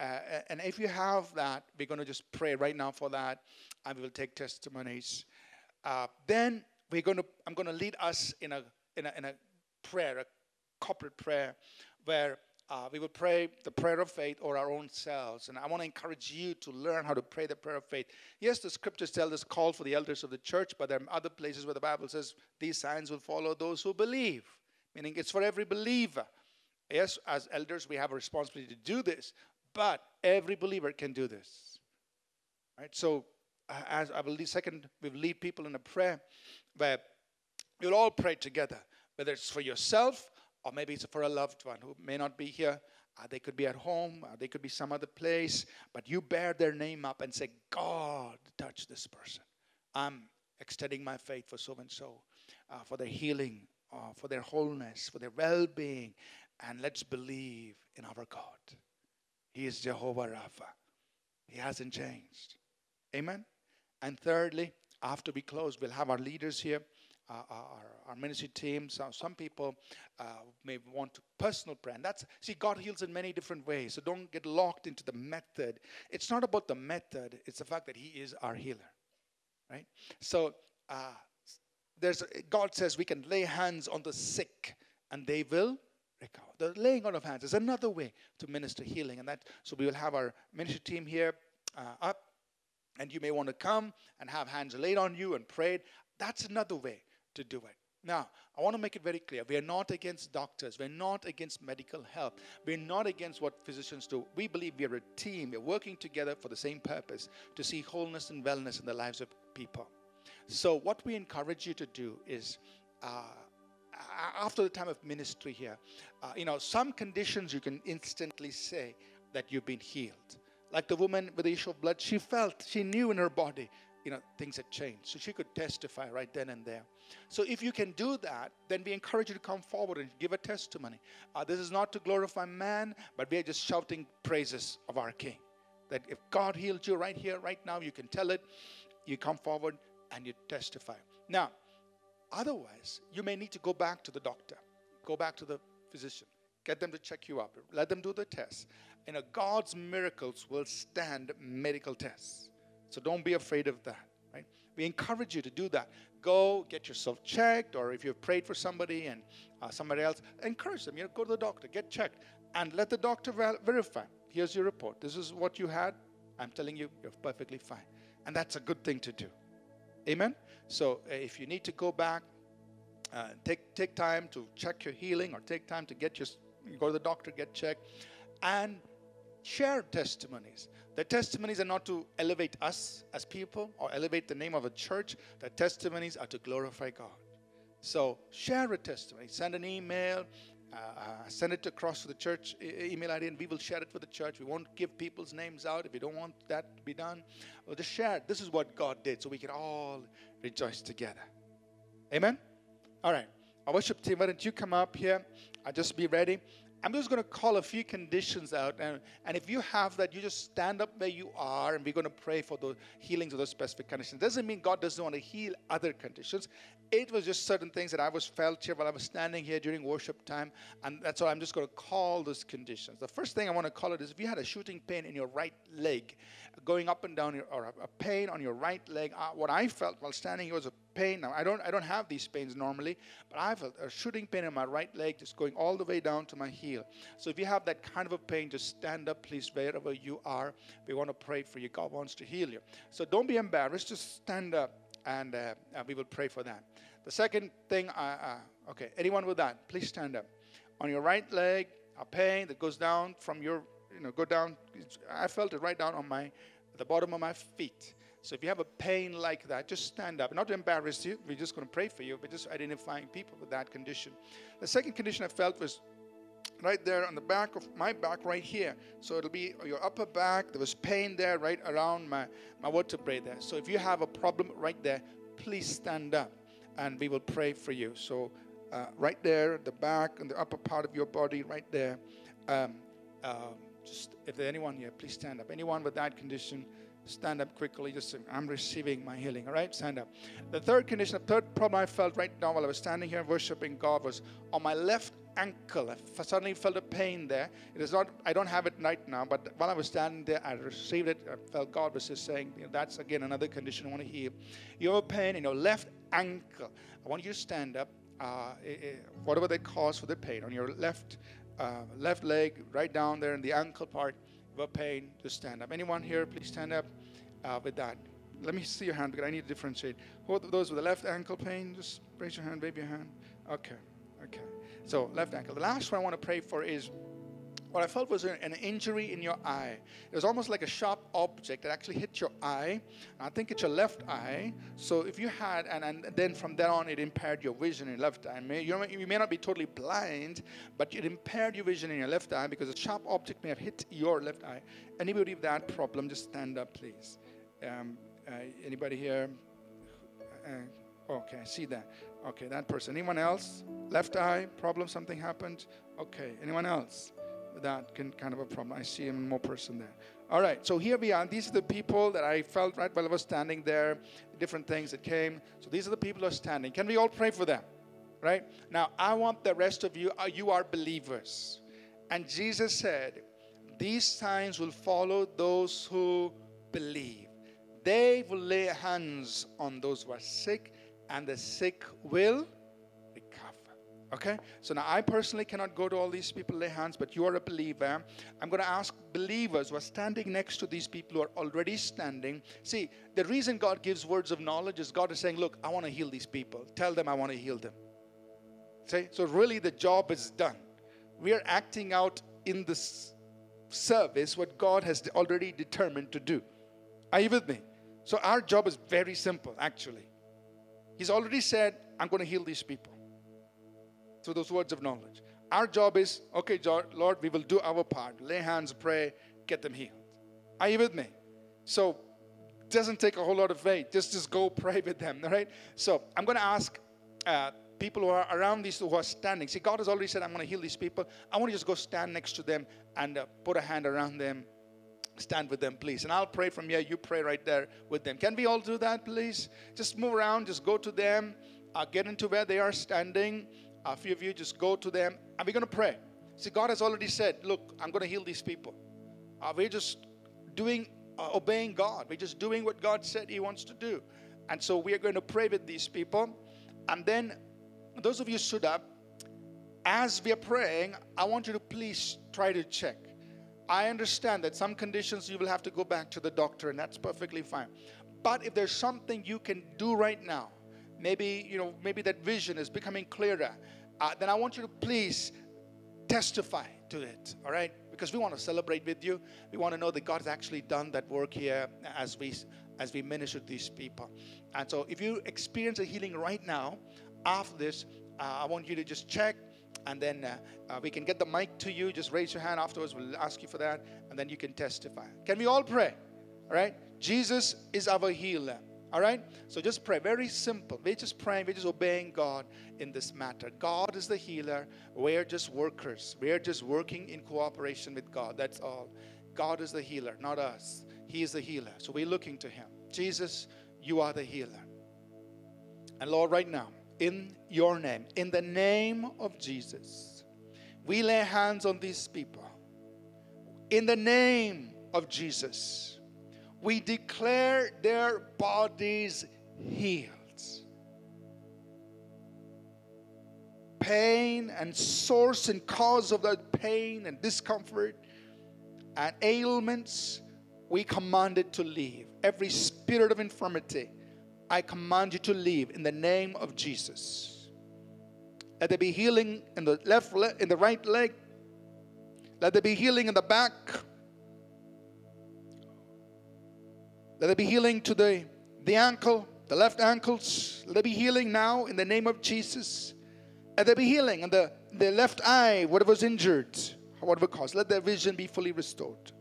Speaker 2: uh, and if you have that, we're going to just pray right now for that. And we will take testimonies. Uh, then we're going to, I'm going to lead us in a, in a, in a prayer, a corporate prayer, where uh, we will pray the prayer of faith or our own selves. And I want to encourage you to learn how to pray the prayer of faith. Yes, the scriptures tell this call for the elders of the church, but there are other places where the Bible says these signs will follow those who believe, meaning it's for every believer. Yes, as elders, we have a responsibility to do this, but every believer can do this. Right? So, uh, as I believe, second, we lead people in a prayer where we'll all pray together, whether it's for yourself or maybe it's for a loved one who may not be here. Uh, they could be at home, uh, they could be some other place, but you bear their name up and say, God, touch this person. I'm extending my faith for so and so, for their healing, uh, for their wholeness, for their well being. And let's believe in our God. He is Jehovah Rapha, He hasn't changed. Amen. And thirdly, after we close, we'll have our leaders here uh, our, our ministry team. So some people uh, may want to personal prayer. And that's, see, God heals in many different ways. So don't get locked into the method. It's not about the method, it's the fact that He is our healer, right? So uh, there's, God says we can lay hands on the sick and they will recover. The laying on of hands is another way to minister healing. And that, so we will have our ministry team here uh, up and you may want to come and have hands laid on you and prayed. That's another way to do it. Now, I want to make it very clear. We are not against doctors. We're not against medical help. We're not against what physicians do. We believe we are a team. We're working together for the same purpose to see wholeness and wellness in the lives of people. So, what we encourage you to do is uh, after the time of ministry here, uh, you know, some conditions you can instantly say that you've been healed. Like the woman with the issue of blood, she felt, she knew in her body you know, things had changed. So she could testify right then and there. So if you can do that, then we encourage you to come forward and give a testimony. Uh, this is not to glorify man, but we are just shouting praises of our King. That if God healed you right here, right now, you can tell it. You come forward and you testify. Now, otherwise, you may need to go back to the doctor, go back to the physician, get them to check you up, let them do the tests. Know, God's miracles will stand medical tests. So don't be afraid of that, right? We encourage you to do that. Go get yourself checked, or if you've prayed for somebody and uh, somebody else, encourage them. You know, go to the doctor, get checked, and let the doctor ver- verify. Here's your report. This is what you had. I'm telling you, you're perfectly fine. And that's a good thing to do. Amen? So uh, if you need to go back, uh, take, take time to check your healing or take time to get your, go to the doctor, get checked, and share testimonies. The testimonies are not to elevate us as people or elevate the name of a church. The testimonies are to glorify God. So share a testimony, send an email, uh, uh, send it across to the church email ID and we will share it with the church. We won't give people's names out if we don't want that to be done. We'll just share it. This is what God did so we can all rejoice together. Amen? All right. Our worship team, why don't you come up here? I'll just be ready. I'm just going to call a few conditions out. And, and if you have that, you just stand up where you are and we're going to pray for the healings of those specific conditions. Doesn't mean God doesn't want to heal other conditions. It was just certain things that I was felt here while I was standing here during worship time. And that's why I'm just going to call those conditions. The first thing I want to call it is if you had a shooting pain in your right leg, going up and down, or a, pain on your right leg, uh, what I felt while standing here was a pain. Now, I don't, I don't have these pains normally, but I felt a shooting pain in my right leg just going all the way down to my heel. So if you have that kind of a pain, just stand up, please, wherever you are. We want to pray for you. God wants to heal you. So don't be embarrassed. Just stand up and uh, we will pray for that. The second thing, uh, uh, okay, anyone with that, please stand up. On your right leg, a pain that goes down from your, you know, go down. I felt it right down on my, the bottom of my feet. So if you have a pain like that, just stand up. Not to embarrass you, we're just going to pray for you, but just identifying people with that condition. The second condition I felt was right there on the back of my back right here so it'll be your upper back there was pain there right around my my vertebrae there so if you have a problem right there please stand up and we will pray for you so uh, right there the back and the upper part of your body right there um, uh, just if there's anyone here please stand up anyone with that condition stand up quickly just say, i'm receiving my healing all right stand up the third condition the third problem i felt right now while i was standing here worshiping god was on my left ankle. I suddenly felt a pain there. It is not, I don't have it right now, but while I was standing there, I received it. I felt God was just saying, you know, that's again another condition I want to heal. You have a pain in your left ankle. I want you to stand up, uh, it, it, whatever the cause for the pain, on your left uh, left leg, right down there in the ankle part, of a pain, just stand up. Anyone here, please stand up uh, with that. Let me see your hand because I need to differentiate. Those with the left ankle pain, just raise your hand, wave your hand. Okay, okay. So, left ankle. The last one I want to pray for is what I felt was an injury in your eye. It was almost like a sharp object that actually hit your eye. I think it's your left eye. So if you had, and, and then from then on, it impaired your vision in your left eye. You, you may not be totally blind, but it impaired your vision in your left eye because a sharp object may have hit your left eye. Anybody with that problem, just stand up, please. Um, uh, anybody here? Uh, okay, I see that. Okay, that person. Anyone else? Left eye problem, something happened? Okay, anyone else? That can, kind of a problem. I see one more person there. All right, so here we are. These are the people that I felt right while I was standing there, different things that came. So these are the people who are standing. Can we all pray for them? Right? Now, I want the rest of you, uh, you are believers. And Jesus said, These signs will follow those who believe. They will lay hands on those who are sick and the sick will. Okay? So now I personally cannot go to all these people, lay hands, but you are a believer. I'm going to ask believers who are standing next to these people who are already standing. See, the reason God gives words of knowledge is God is saying, Look, I want to heal these people. Tell them I want to heal them. See? So really the job is done. We are acting out in this service what God has already determined to do. Are you with me? So our job is very simple, actually. He's already said, I'm going to heal these people through those words of knowledge. Our job is, okay, Lord, we will do our part. Lay hands, pray, get them healed. Are you with me? So, it doesn't take a whole lot of faith. Just just go pray with them, all right? So, I'm going to ask uh, people who are around these who are standing. See, God has already said, I'm going to heal these people. I want to just go stand next to them and uh, put a hand around them stand with them, please. And I'll pray from here. You pray right there with them. Can we all do that, please? Just move around, just go to them, uh, get into where they are standing. A few of you just go to them, and we're going to pray. See, God has already said, Look, I'm going to heal these people. Uh, we're just doing, uh, obeying God. We're just doing what God said He wants to do. And so we are going to pray with these people. And then, those of you stood up, as we are praying, I want you to please try to check I understand that some conditions you will have to go back to the doctor, and that's perfectly fine. But if there's something you can do right now, maybe you know, maybe that vision is becoming clearer, uh, then I want you to please testify to it. All right, because we want to celebrate with you. We want to know that God has actually done that work here as we as we minister to these people. And so, if you experience a healing right now, after this, uh, I want you to just check and then uh, uh, we can get the mic to you. Just raise your hand afterwards. We'll ask you for that, and then you can testify. Can we all pray? All right? Jesus is our healer. All right? So just pray. Very simple. We're just praying. We're just obeying God in this matter. God is the healer. We're just workers. We're just working in cooperation with God. That's all. God is the healer, not us. He is the healer. So we're looking to Him. Jesus, you are the healer. And Lord, right now, in your name, in the name of Jesus, we lay hands on these people. In the name of Jesus, we declare their bodies healed. Pain and source and cause of that pain and discomfort and ailments, we command it to leave. Every spirit of infirmity, I command you to leave in the name of Jesus. Let there be healing in the left leg, in the right leg. Let there be healing in the back. Let there be healing to the, the ankle, the left ankles. Let there be healing now in the name of Jesus. Let there be healing in the, the left eye, whatever was injured, whatever caused. Let their vision be fully restored.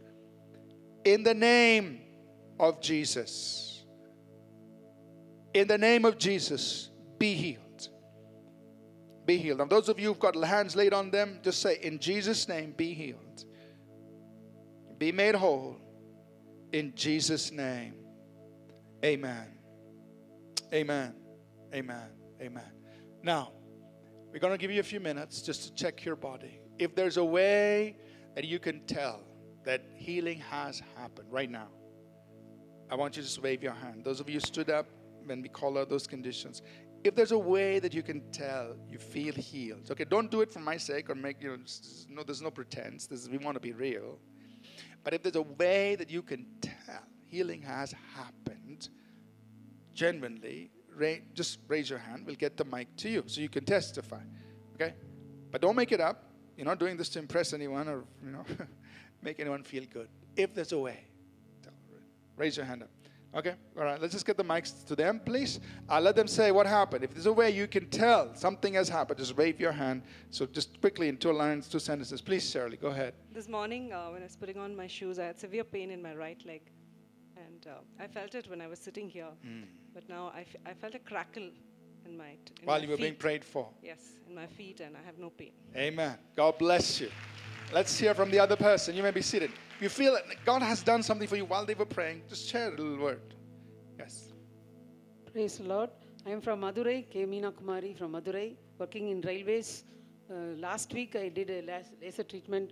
Speaker 2: In the name of Jesus. In the name of Jesus, be healed. Be healed. Now, those of you who've got hands laid on them, just say, In Jesus' name, be healed. Be made whole. In Jesus' name. Amen. Amen. Amen. Amen. Now, we're going to give you a few minutes just to check your body. If there's a way that you can tell that healing has happened right now, I want you to just wave your hand. Those of you stood up when we call out those conditions. If there's a way that you can tell you feel healed, okay, don't do it for my sake or make you know. No, there's no pretense. This is, we want to be real. But if there's a way that you can tell healing has happened, genuinely, just raise your hand. We'll get the mic to you so you can testify. Okay? But don't make it up. You're not doing this to impress anyone or you know make anyone feel good. If there's a way, tell, raise your hand up. Okay, all right. Let's just get the mics to them, please. Uh, let them say what happened. If there's a way you can tell something has happened, just wave your hand. So just quickly in two lines, two sentences, please, Shirley, go ahead.
Speaker 3: This morning, uh, when I was putting on my shoes, I had severe pain in my right leg. And uh, I felt it when I was sitting here. But now I, I felt a crackle in my, t- in
Speaker 2: While
Speaker 3: my
Speaker 2: you were being prayed for.
Speaker 3: Yes, in my feet, and I have no pain.
Speaker 2: Amen. God bless you. Let's hear from the other person. You may be seated. If you feel that God has done something for you while they were praying, just share a little word. Yes.
Speaker 4: Praise the Lord. I am from Madurai, K. Meena Kumari from Madurai, working in railways. Uh, last week I did a laser treatment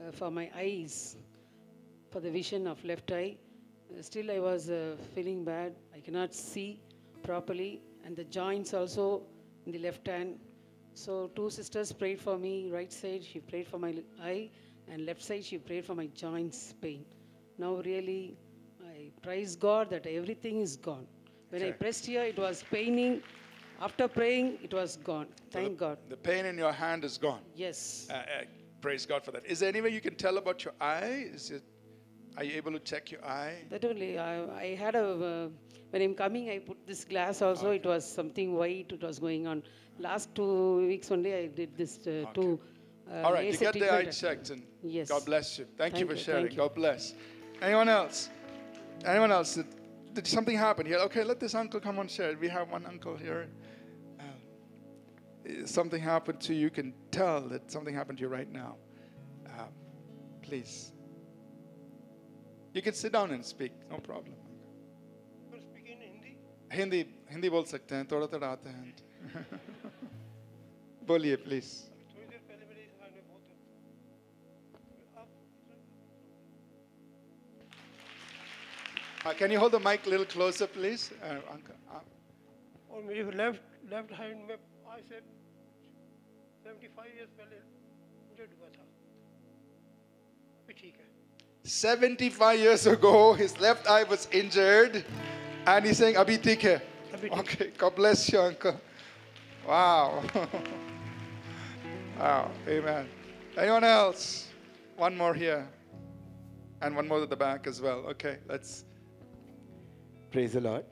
Speaker 4: uh, for my eyes, for the vision of left eye. Uh, still I was uh, feeling bad. I cannot see properly, and the joints also in the left hand. So two sisters prayed for me. Right side she prayed for my eye, and left side she prayed for my joints pain. Now really, I praise God that everything is gone. When I pressed here, it was paining. After praying, it was gone. Thank God.
Speaker 2: The pain in your hand is gone.
Speaker 4: Yes.
Speaker 2: Uh, uh, praise God for that. Is there any way you can tell about your eye? Is it? Are you able to check your eye?
Speaker 4: That only. I, I had a. Uh, when I'm coming, I put this glass also. It was something white. It was going on. Last two weeks only, I did this uh, two. Uh,
Speaker 2: All right, you get the eye checked, and
Speaker 4: Yes.
Speaker 2: God bless you. Thank, you for sharing.
Speaker 4: you.
Speaker 2: God bless. Anyone else? Anyone else? Did, did something happen here? Okay, let this uncle come and share. We have one uncle here. Uh, something happened to you. You can tell that something happened to you right now. Um, please. You can sit down and speak. No problem.
Speaker 5: पर speak in Hindi.
Speaker 2: Hindi Hindi बोल सकते हैं थोड़ा थोड़ा आता है बोलिए please
Speaker 5: थोड़ी देर पहले मेरे इस हाल में बहुत आप
Speaker 2: Uh, can you hold the mic a little closer, please? Uh, uncle, uh,
Speaker 5: और मेरी लेफ्ट लेफ्ट हैंड में आज से 75 इयर्स पहले इंजर्ड हुआ था अभी ठीक है
Speaker 2: 75 years ago, his left eye was injured, and he's saying, Abhi theek hai.
Speaker 5: Abhi theek.
Speaker 2: Okay, God bless you, uncle. Wow. wow, amen. Anyone else? One more here, and one more at the back as well. Okay, let's.
Speaker 6: Praise the Lord.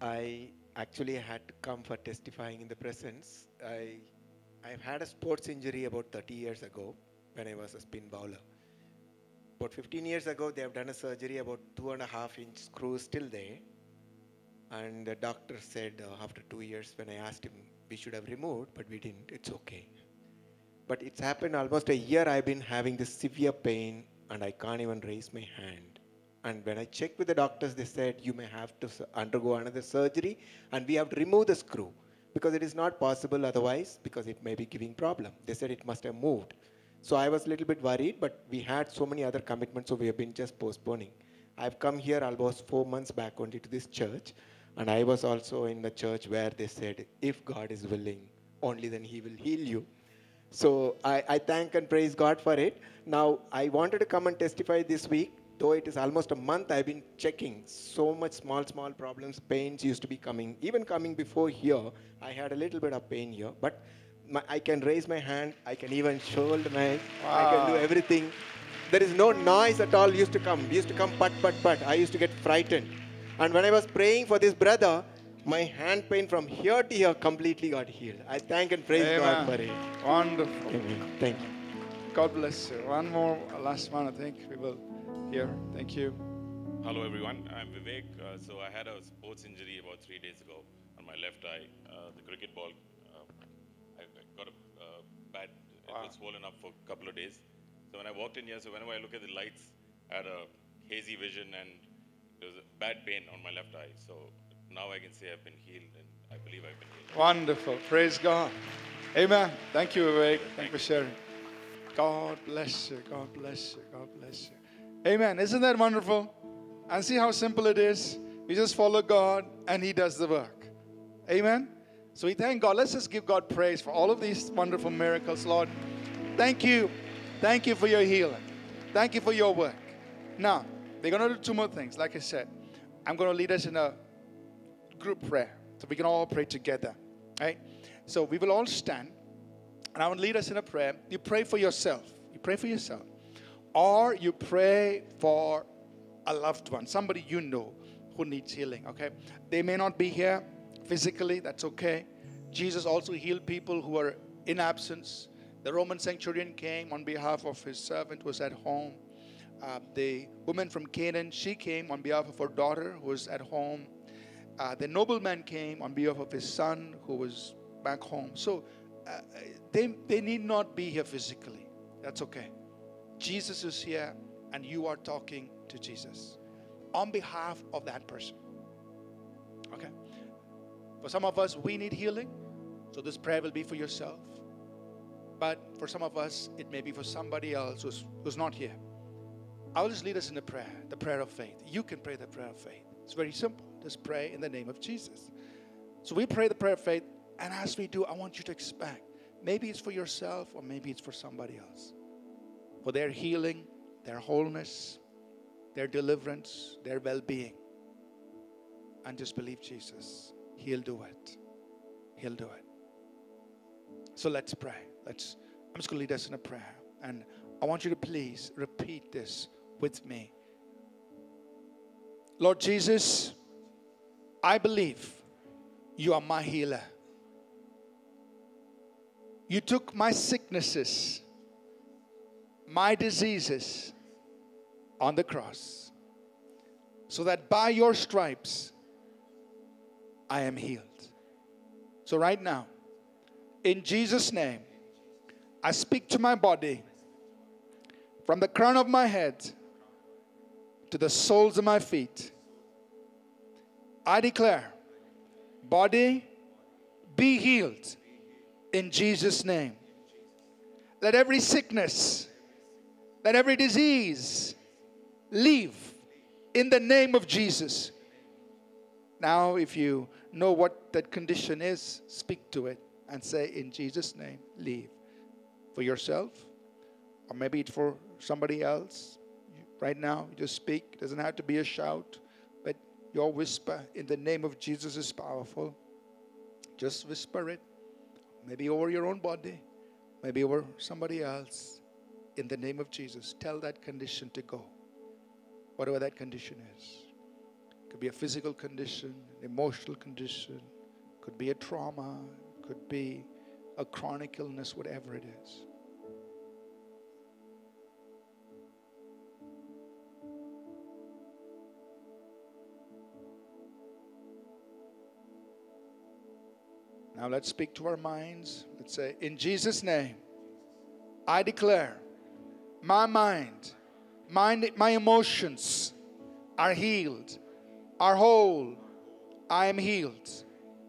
Speaker 6: I actually had to come for testifying in the presence. I I've had a sports injury about 30 years ago when I was a spin bowler. About 15 years ago, they have done a surgery, about two and a half inch screw still there. And the doctor said uh, after two years, when I asked him, we should have removed, but we didn't, it's okay. But it's happened almost a year I've been having this severe pain and I can't even raise my hand. And when I checked with the doctors, they said you may have to undergo another surgery and we have to remove the screw because it is not possible otherwise because it may be giving problem. They said it must have moved. So I was a little bit worried, but we had so many other commitments, so we have been just postponing. I've come here almost four months back only to this church, and I was also in the church where they said, if God is willing, only then He will heal you. So I, I thank and praise God for it. Now, I wanted to come and testify this week, though it is almost a month I've been checking. So much small, small problems, pains used to be coming. Even coming before here, I had a little bit of pain here. But my, I can raise my hand, I can even shoulder my, I can do everything. There is no noise at all used to come. Used to come pat, pat, pat. I used to get frightened. And when I was praying for this brother, my hand pain from here to here completely got healed. I thank and praise God for it.
Speaker 2: Wonderful.
Speaker 6: Amen. Thank you.
Speaker 2: God bless you. One more, uh, last one, I think we will hear. Thank you.
Speaker 7: Hello everyone, I'm Vivek. Uh, so I had a sports injury about three days ago on my left eye. Uh, the cricket ball, it swollen up for a couple of days. So when I walked in here, so whenever I look at the lights, I had a hazy vision and there was a bad pain on my left eye. So now I can say I've been healed and I believe I've been healed.
Speaker 2: Wonderful. Praise God. Amen. Thank you, Vivek. Thank you for sharing. God bless you. God bless you. God bless you. Amen. Isn't that wonderful? And see how simple it is? We just follow God and He does the work. Amen. So we thank God. Let's just give God praise for all of these wonderful miracles, Lord. Thank you. Thank you for your healing. Thank you for your work. Now, they're going to do two more things. Like I said, I'm going to lead us in a group prayer so we can all pray together. Right? So we will all stand and I will lead us in a prayer. You pray for yourself. You pray for yourself. Or you pray for a loved one, somebody you know who needs healing. Okay? They may not be here physically, that's okay. Jesus also healed people who were in absence. The Roman centurion came on behalf of his servant who was at home. Uh, the woman from Canaan, she came on behalf of her daughter who was at home. Uh, the nobleman came on behalf of his son who was back home. So uh, they, they need not be here physically. That's okay. Jesus is here and you are talking to Jesus on behalf of that person. Okay? For some of us, we need healing. So this prayer will be for yourself. But for some of us, it may be for somebody else who's, who's not here. I will just lead us in a prayer, the prayer of faith. You can pray the prayer of faith. It's very simple. Just pray in the name of Jesus. So we pray the prayer of faith, and as we do, I want you to expect. Maybe it's for yourself, or maybe it's for somebody else. For their healing, their wholeness, their deliverance, their well being. And just believe Jesus. He'll do it. He'll do it. So let's pray. Let's I'm just gonna lead us in a prayer. And I want you to please repeat this with me. Lord Jesus, I believe you are my healer. You took my sicknesses, my diseases on the cross, so that by your stripes I am healed. So, right now, in Jesus' name, I speak to my body from the crown of my head to the soles of my feet. I declare, body, be healed in Jesus' name. Let every sickness, let every disease leave in the name of Jesus. Now, if you know what that condition is, speak to it and say, In Jesus' name, leave. For yourself, or maybe it's for somebody else. Right now, just speak. It doesn't have to be a shout, but your whisper in the name of Jesus is powerful. Just whisper it. Maybe over your own body, maybe over somebody else. In the name of Jesus, tell that condition to go. Whatever that condition is. Could be a physical condition, an emotional condition, could be a trauma, could be a chronic illness, whatever it is. Now let's speak to our minds. Let's say, In Jesus' name, I declare my mind, mind my emotions are healed, are whole. I am healed.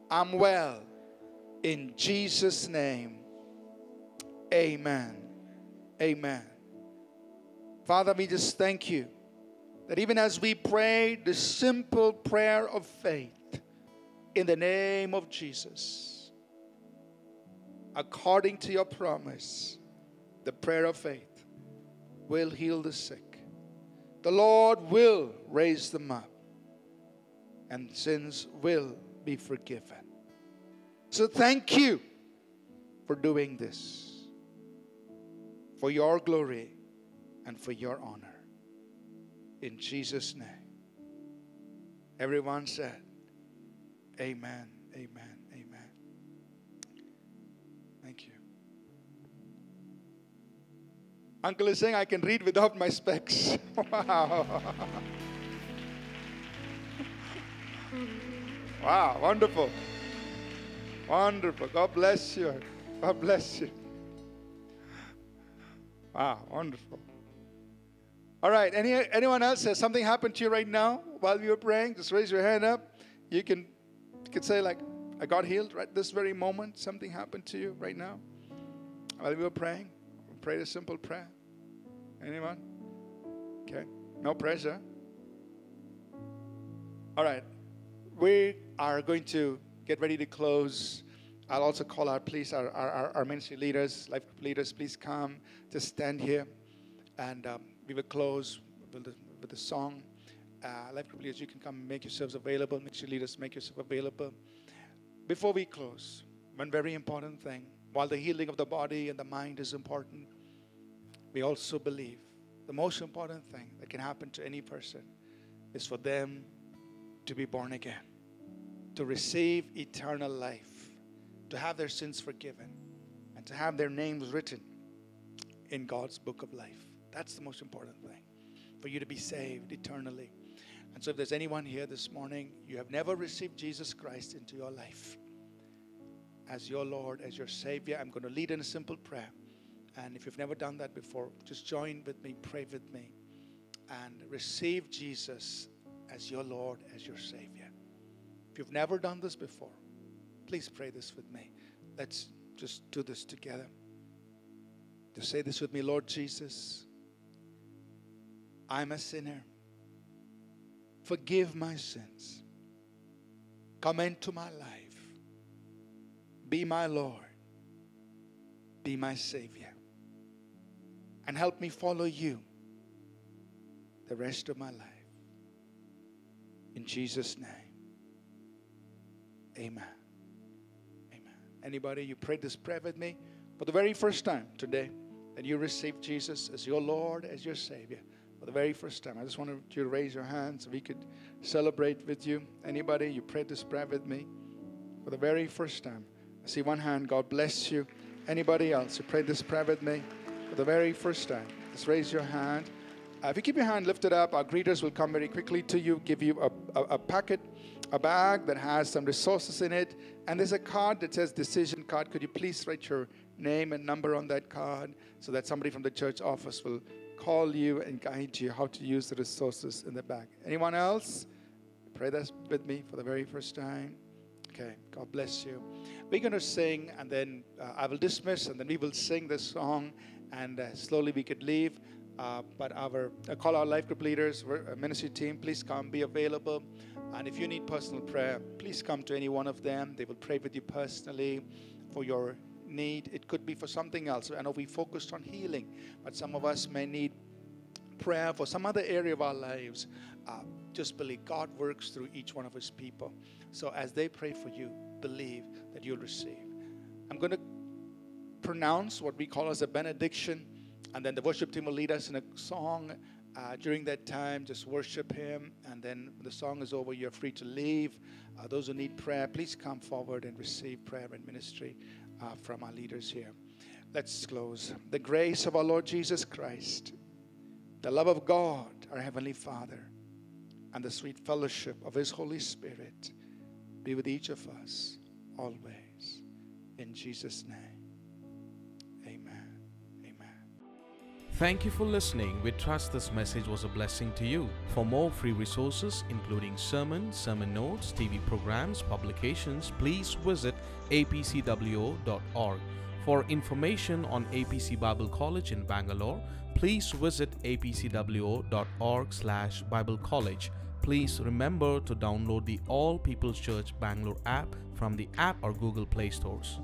Speaker 2: I'm well. In Jesus' name, amen. Amen. Father, we just thank you that even as we pray the simple prayer of faith in the name of Jesus, according to your promise, the prayer of faith will heal the sick. The Lord will raise them up, and sins will be forgiven. So thank you for doing this, for your glory and for your honor. In Jesus' name. Everyone said, Amen, amen, amen. Thank you. Uncle is saying I can read without my specs. wow. Wow, wonderful. Wonderful. God bless you. God bless you. Wow, wonderful. All right. Any anyone else? Has something happened to you right now while we were praying? Just raise your hand up. You can you can say like, I got healed right this very moment. Something happened to you right now while we were praying. Prayed a simple prayer. Anyone? Okay. No pressure. All right. We are going to get ready to close. I'll also call out, please, our, our, our ministry leaders, life group leaders, please come to stand here. And um, we will close with the, with song. Uh, life group leaders, you can come make yourselves available. Ministry leaders, make yourself available. Before we close, one very important thing. While the healing of the body and the mind is important, we also believe the most important thing that can happen to any person is for them to be born again to receive eternal life, to have their sins forgiven, and to have their names written in God's book of life. That's the most important thing for you to be saved eternally. And so, if there's anyone here this morning, you have never received Jesus Christ into your life as your Lord, as your Savior, I'm going to lead in a simple prayer. And if you've never done that before, just join with me, pray with me, and receive Jesus as your Lord, as your Savior. If you've never done this before, please pray this with me. Let's just do this together. Just say this with me Lord Jesus, I'm a sinner. Forgive my sins. Come into my life. Be my Lord. Be my Savior. And help me follow you the rest of my life. In Jesus' name. Amen. Amen. Anybody, you prayed this prayer with me for the very first time today, that you received Jesus as your Lord, as your Savior for the very first time. I just wanted you to raise your hands so we could celebrate with you. Anybody, you prayed this prayer with me for the very first time. I see one hand. God bless you. Anybody else who prayed this prayer with me for the very first time? Just raise your hand. Uh, if you keep your hand lifted up, our greeters will come very quickly to you, give you a, a, a packet a bag that has some resources in it, and there's a card that says decision card. Could you please write your name and number on that card so that somebody from the church office will call you and guide you how to use the resources in the bag? Anyone else? Pray this with me for the very first time. Okay, God bless you. We're going to sing, and then uh, I will dismiss, and then we will sing this song, and uh, slowly we could leave. Uh, but our uh, call our life group leaders, ministry team, please come, be available. And if you need personal prayer, please come to any one of them. They will pray with you personally for your need. It could be for something else. I know we focused on healing, but some of us may need prayer for some other area of our lives. Uh, just believe God works through each one of His people. So as they pray for you, believe that you'll receive. I'm going to pronounce what we call as a benediction, and then the worship team will lead us in a song uh, during that time, just worship Him. And then when the song is over, you're free to leave. Uh, those who need prayer, please come forward and receive prayer and ministry uh, from our leaders here. Let's close. The grace of our Lord Jesus Christ, the love of God, our Heavenly Father, and the sweet fellowship of His Holy Spirit be with each of us always. In Jesus' name,
Speaker 8: Thank you for listening. We trust this message was a blessing to you. For more free resources, including sermons, sermon notes, TV programs, publications, please visit apcwo.org. For information on APC Bible College in Bangalore, please visit apcwo.org slash Bible College. Please remember to download the All People's Church Bangalore app from the app or Google Play stores.